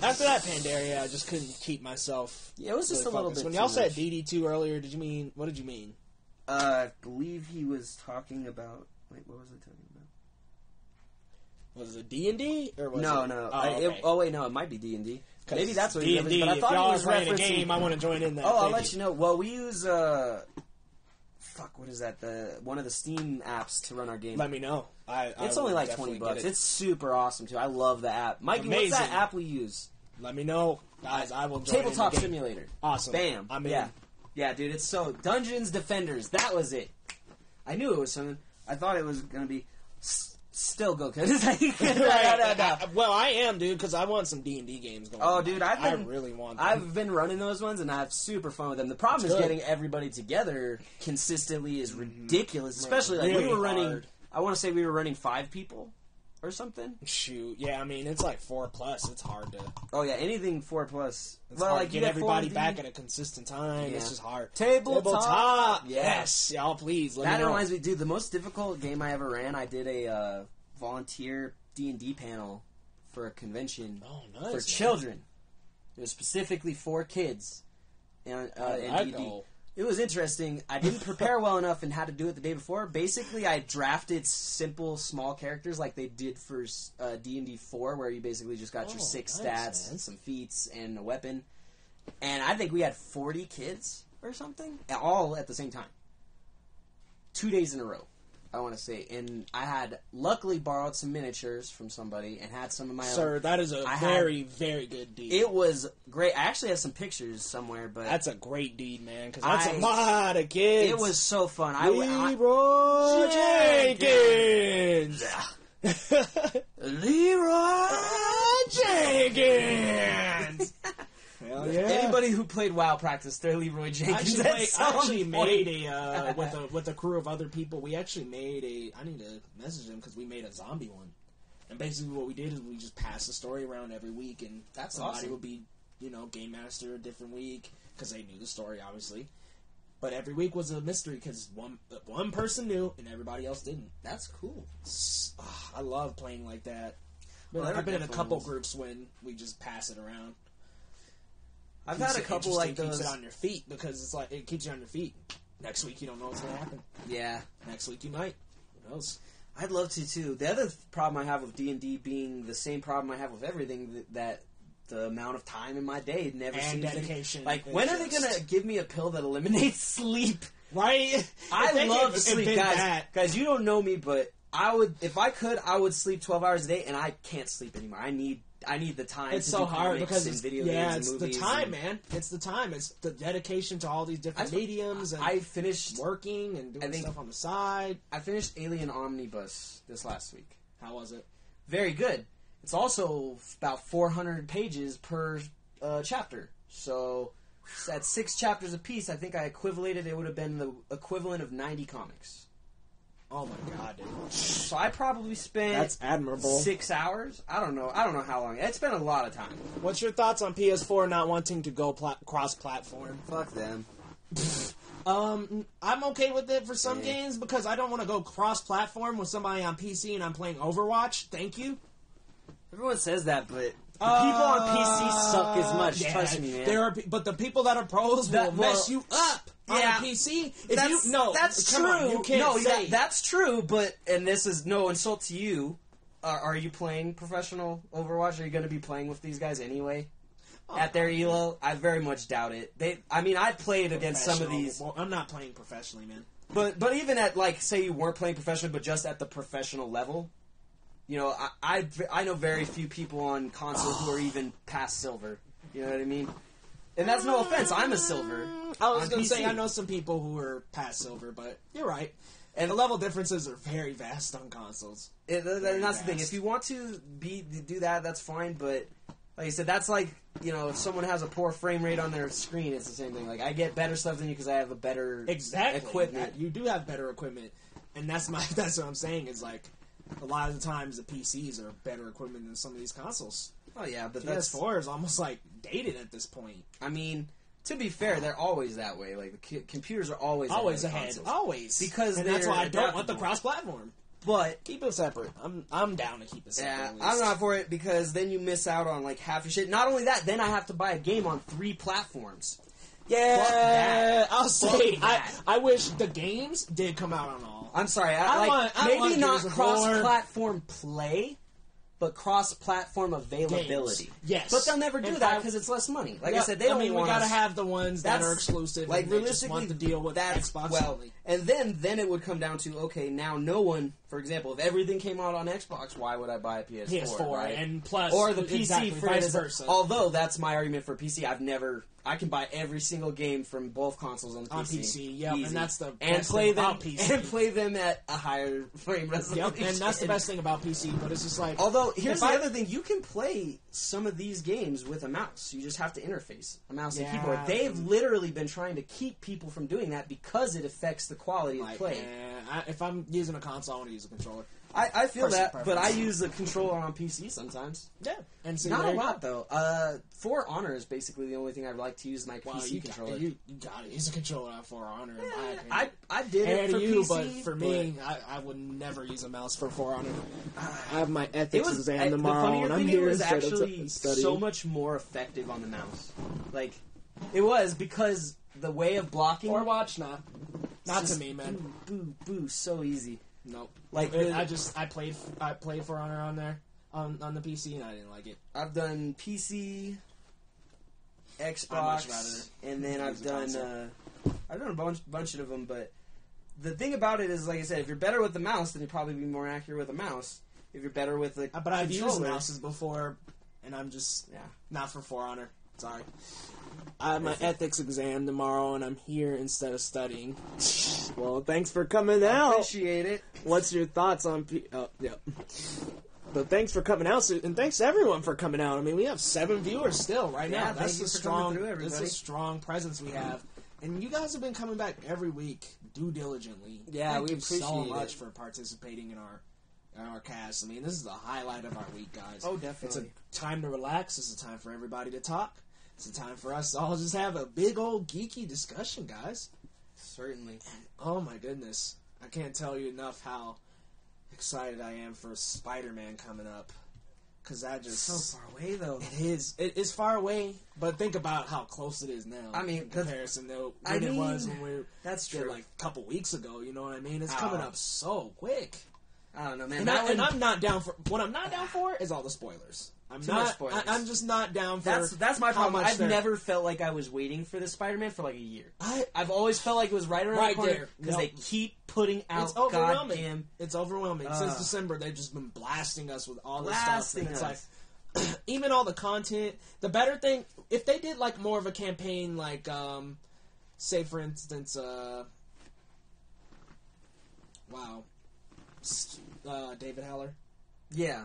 After that Pandaria, I just couldn't keep myself. Yeah, it was just really a little focused. bit When y'all said much. DD two earlier, did you mean what did you mean? Uh, I believe he was talking about. Wait, what was I talking about? Was it D and D or was no, it? no. Oh, I, it- okay. oh wait, no. It might be D and D. Maybe that's what D he and was. D. But I If thought y'all he are was playing a game, I want to join in that. Oh, I'll Thank let you know. Well, we use uh, fuck, what is that? The one of the Steam apps to run our game. Let me know. I, I it's only will like definitely twenty bucks. it. It's super awesome too. I love the app. Mikey, what's that Amazing. app we use? Let me know, guys. I will join in Tabletop the game. Simulator. Awesome. Bam. I'm in. yeah, yeah, dude. It's so Dungeons Defenders. That was it. I knew it was something. I thought it was gonna be. S- still go, cause Right. no, no, no. I- well, I am, dude, because I want some D and D games going. Oh, on. dude, I've I really want. Them. I've been running those ones and I have super fun with them. The problem It's is good. getting everybody together consistently is mm-hmm. ridiculous. Especially like we Really were running. hard. I want to say we were running five people or something. shoot. Yeah, I mean, it's like four plus. It's hard to. Oh yeah, anything four plus. It's well, hard like to get get everybody 4D. back at a consistent time. Yeah. It's just hard. Tabletop. Tabletop. Yeah. Yes, y'all, please. Let That me know. reminds me, dude. The most difficult game I ever ran, I did a uh, volunteer D and D panel for a convention Oh, nice. for man. children. It was specifically for kids. And, uh, How and that D&D. It was interesting. I didn't prepare well enough and had to do it the day before. Basically, I drafted simple, small characters like they did for uh, D and D four, where you basically just got your six nice, stats, man. some feats, and a weapon. And I think we had forty kids or something, all at the same time. Two days in a row, I want to say. And I had luckily borrowed some miniatures from somebody and had some of my own. Sir, that is a I had- very, very good deed. It was great. I actually have some pictures somewhere, but that's a great deed, man, because that's I- a lot of kids. it was so fun. I, I, Leroy Jenkins. Jenkins. Leroy Jenkins. Hell yeah! Anybody who played WoW practiced their Leroy I Jenkins. actually, at made, some I actually point. made a uh, with a with a crew of other people. We actually made a. I need to message them because we made a zombie one. And basically, what we did is we just passed the story around every week, and That's somebody awesome. would be, you know, game master a different week because they knew the story, obviously. But every week was a mystery because one one person knew and everybody else didn't. That's cool. S- ah, I love playing like that. Well, I've been in a couple was- groups when we just pass it around. I've had a couple like those. Keeps it on your feet because it's like it keeps you on your feet. Next week you don't know what's gonna happen. Yeah, Next week you might. Who knows? I'd love to too. The other th- problem I have with D and D being the same problem I have with everything that, that the amount of time in my day never And seems to dedication. Like, It's when are they gonna give me a pill that eliminates sleep? Right? I love to sleep, guys. that- Guys, you don't know me, but I would if I could, I would sleep twelve hours a day, and I can't sleep anymore. I need I need the time. It's to so hard because it's, video yeah, it's the time, and- man. It's the time. It's the dedication to all these different I- mediums and I finished working and doing think- stuff on the side. I finished Alien Omnibus this last week. How was it? Very good. It's also about 400 pages per uh, chapter. So at six chapters a piece, I think I equivalated. It would have been the equivalent of 90 comics. Oh my god, dude. So I probably spent That's admirable. six hours. I don't know. I don't know how long. It's been a lot of time. What's your thoughts on PS4 not wanting to go pla- cross-platform? Fuck them. Um, I'm okay with it for some Yeah. games because I don't want to go cross-platform with somebody on PC and I'm playing Overwatch. Thank you. Everyone says that, but the people on PC suck as much. Yeah, Trust me, man. There are, pe- but the people that are pros will That- well, mess you up on yeah. a PC. If that's, you no, that's true. on, you can't no, say that, that's true. But and this is no insult to you. Uh, are you playing professional Overwatch? Are you going to be playing with these guys anyway? Oh, At their elo, I very much doubt it. They, I mean, I played against some of these, Well, I'm not playing professionally, man. but but even at like say you weren't playing professionally, but just at the professional level, you know, I I, I know very few people on console who are even past silver. You know what I mean? And that's no offense. I'm a silver. I was going to say I know some people who are past silver, but you're right. And the level differences are very vast on consoles. It, th- that's the thing. If you want to be do that, that's fine. But like I said, that's like you know, if someone has a poor frame rate on their screen, it's the same thing. Like I get better stuff than you because I have a better Exactly. equipment. You do have better equipment, and that's my that's what I'm saying is like a lot of the times the PCs are better equipment than some of these consoles. Oh yeah, but that's. PS4 is almost like dated at this point. I mean, to be fair, they're always that way. Like the c- computers are always Always ahead. always Because and that's why I don't want the cross-platform. But Keep it separate. I'm I'm down to keep it separate. yeah. I'm not for it because then you miss out on like half your shit. Not only that, then I have to buy a game on three platforms. Yeah, that. I'll say I. I wish the games did come out on all. I'm sorry, I, I like want- I maybe not Gears of War. cross-platform play, but cross-platform availability. Games. Yes. but they'll never do And that because it's less money. Like I said, they don't mean, want we gotta us- have the ones that That's- are exclusive. Like and they just realistically, want to deal with that's Xbox well, only. and then then it would come down to okay, now no one, for example, if everything came out on Xbox, why would I buy a PS4? PS4 right? and plus or the PC exactly, for vice versa. Although that's my argument for PC, I've never. I can buy every single game from both consoles on PC. On PC, yep, and that's the and best play thing them about PC. and play them at a higher frame resolution. Yep, and that's the best thing about PC. But it's just like Although here's the I- other thing, you can play some of these games with a mouse. You just have to interface a mouse and keyboard. They've literally been trying to keep people from doing that because it affects the quality like, of play. man, I, if I'm using a console, I want to use a controller. I, I feel Personal that, but I preference. use the controller on PC sometimes. Yeah, and see, Not there a you go. lot though. Uh, For Honor is basically the only thing I would like to use my Wow, PC you controller. got, you, you got it. Use a controller on For Honor. In my opinion. I I did Hey it to for you, PC, but for me, I, I would never use a mouse for For Honor. I have my it ethics was exam I- tomorrow, the funnier and I'm thing here it was instead of actually studying. so much more effective on the mouse. Like it was because the way of blocking. Or watch not. Not to me, man. Boo, boo, boo, so easy. Nope. Like It- the- I just I played I played For Honor on there on on the PC and I didn't like it. I've done PC, I'd Xbox, and then I've done uh, I've done a bunch bunch of them. But the thing about it is, like I said, if you're better with the mouse, then you'll probably be more accurate with a mouse. If you're better with the Uh, But I've used controller- mouses before, and I'm just Yeah. not for For Honor. Sorry. I have my ethics exam tomorrow, and I'm here instead of studying. well, thanks for coming out. Appreciate it. What's your thoughts on? P- oh, yeah. But thanks for coming out, and thanks everyone for coming out. I mean, we have seven viewers still right Yeah, now. That's a strong. through, That's a strong presence we have, and you guys have been coming back every week, due diligently. Yeah, Thank we you so much it. for participating in our in our cast. I mean, this is the highlight of our week, guys. Oh, definitely. It's a time to relax. It's a time for everybody to talk. It's a time for us to all just have a big old geeky discussion, guys. Certainly. Oh my goodness. I can't tell you enough how excited I am for Spider Man coming up. Because that just. So far away though. It is. It is far away, but think about how close it is now. I mean, in 'cause- comparison to I when it was mean, when we That's true. like a couple weeks ago. You know what I mean? It's Oh. coming up so quick. I don't know, man. And, I, and I'm not down for. What I'm not down for is all the spoilers. I'm Too not. I, am just not down for. that's that's my problem. I've they're- never felt like I was waiting for the Spider-Man for like a year. I, I've always felt like it was right around Right the corner because they keep putting out It's overwhelming. goddamn It's overwhelming. Uh, Since December, they've just been blasting us with all this stuff. blasting And it's us. like, even all the content. The better thing, if they did like more of a campaign, like, um, say for instance, uh, wow, uh, David Haller. yeah.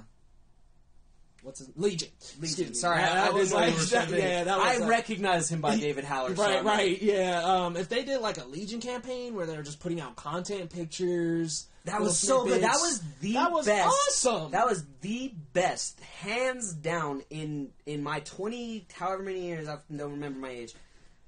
What's his Legion? Legion. Excuse me. Sorry, That- I, I was like- that- Yeah, that was. I uh, recognize him by David Haller. so Right, I'm- right, yeah. Um, if they did like a Legion campaign where they were just putting out content, pictures, That was so good. That was the that was best. awesome. That was the best, hands down in in my twenty however many years. I don't remember my age.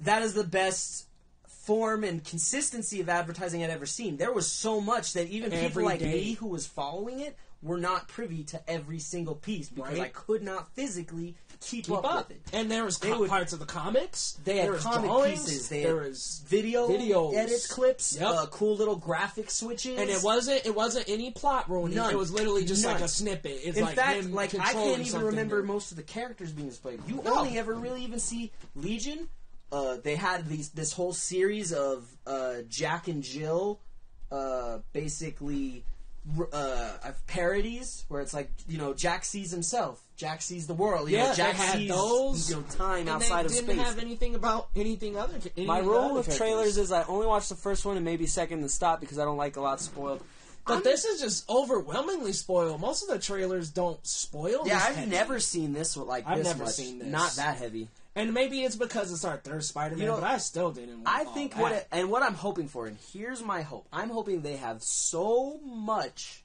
that is the best form and consistency of advertising I'd ever seen. There was so much that even Every people like day. me who was following it were not privy to every single piece because Right. I could not physically keep, keep up, up. with it. And there was co- would- parts of the comics. They there had comic drawings, pieces. They there was, video videos. edits, clips, Yep. uh, cool little graphic switches, and it wasn't it wasn't any plot ruining. None. It was literally just like a snippet. It's In like fact, like I can't even remember new. most of the characters being displayed. You No. only ever really even see Legion. Uh, they had these this whole series of uh, Jack and Jill, uh, basically uh, parodies where it's like you know Jack sees himself, Jack sees the world. You Yeah, know, Jack sees those, you know time and outside of didn't space. have anything about anything other. Any My rule with characters. trailers is I only watch the first one and maybe second and stop because I don't like a lot spoiled. But this is just overwhelmingly spoiled. Most of the trailers don't spoil. Yeah, I've heavy. never seen this like I've this never much. seen this. Not that heavy. And maybe it's because it's our third Spider-Man. You know, but I still didn't. Want I think that. what it, and what I'm hoping for, and here's my hope. I'm hoping they have so much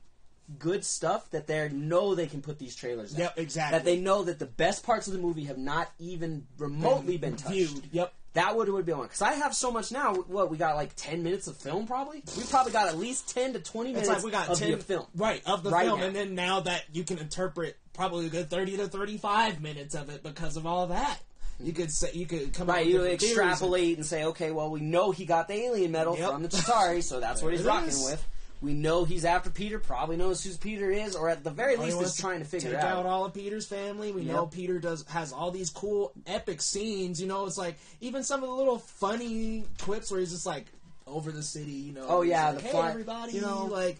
good stuff that they know they can put these trailers. out. Yep, exactly. That they know that the best parts of the movie have not even remotely been touched. viewed. Yep. That would would be on because I have so much now. What we got like ten minutes of film probably. We probably got at least ten to twenty It's minutes like we got of 10 the film. right of the Right film, now. and then now that you can interpret probably a good thirty to thirty-five minutes of it because of all that. You could say you could come up Right, you extrapolate and say, okay, well, we know he got the alien metal Yep. from the Chitauri, so that's what he's rocking is. with. We know he's after Peter, probably knows who Peter is, or at the very least is trying to figure take out. out all of Peter's family. We Yep. know Peter does has all these cool epic scenes. You know, it's like even some of the little funny clips where he's just like over the city. You know, Oh, yeah, like, the hey fly- everybody, you know. like.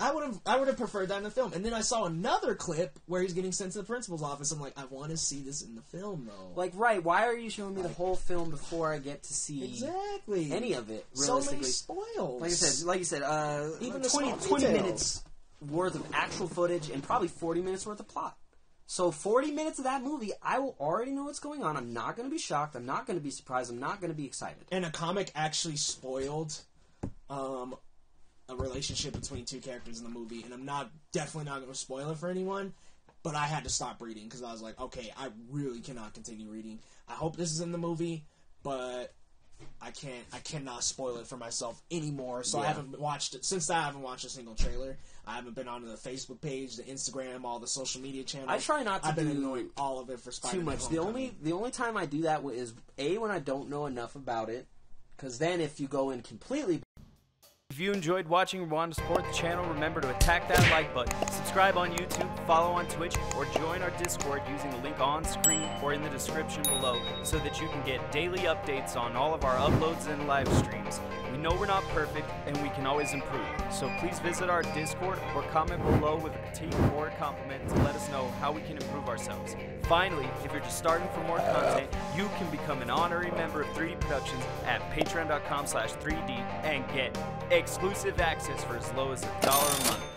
I would have, I would have preferred that in the film. And then I saw another clip where he's getting sent to the principal's office. I'm like, I want to see this in the film, though. Like, right, why are you showing me the whole film before I get to see exactly any of it, So many realistically? spoils. like I said, like you said, uh, Even like 20, 20 minutes worth of actual footage and probably 40 minutes worth of plot. So 40 minutes of that movie, I will already know what's going on. I'm not going to be shocked. I'm not going to be surprised. I'm not going to be excited. and a comic actually spoiled um, a relationship between two characters in the movie, and I'm not definitely not going to spoil it for anyone. But I had to stop reading because I was like, okay, I really cannot continue reading. I hope this is in the movie, but I can't I cannot spoil it for myself anymore. So I haven't watched it since I haven't watched a single trailer. I haven't been onto the Facebook page, the Instagram, all the social media channels. I try not to I've been ignoring all of it for too Spider-Man much. The only the only time I do that is a when I don't know enough about it, because then if you go in completely If you enjoyed watching Rwanda Support the channel, remember to attack that like button, subscribe on YouTube, follow on Twitch, or join our Discord using the link on screen or in the description below so that you can get daily updates on all of our uploads and live streams. We know we're not perfect and we can always improve, so please visit our Discord or comment below with a critique or a compliment to let us know how we can improve ourselves. Finally, if you're just starting for more content, you can become an honorary member of 3D Productions at patreon.com slash 3D and get exclusive access for as low as a dollar a month.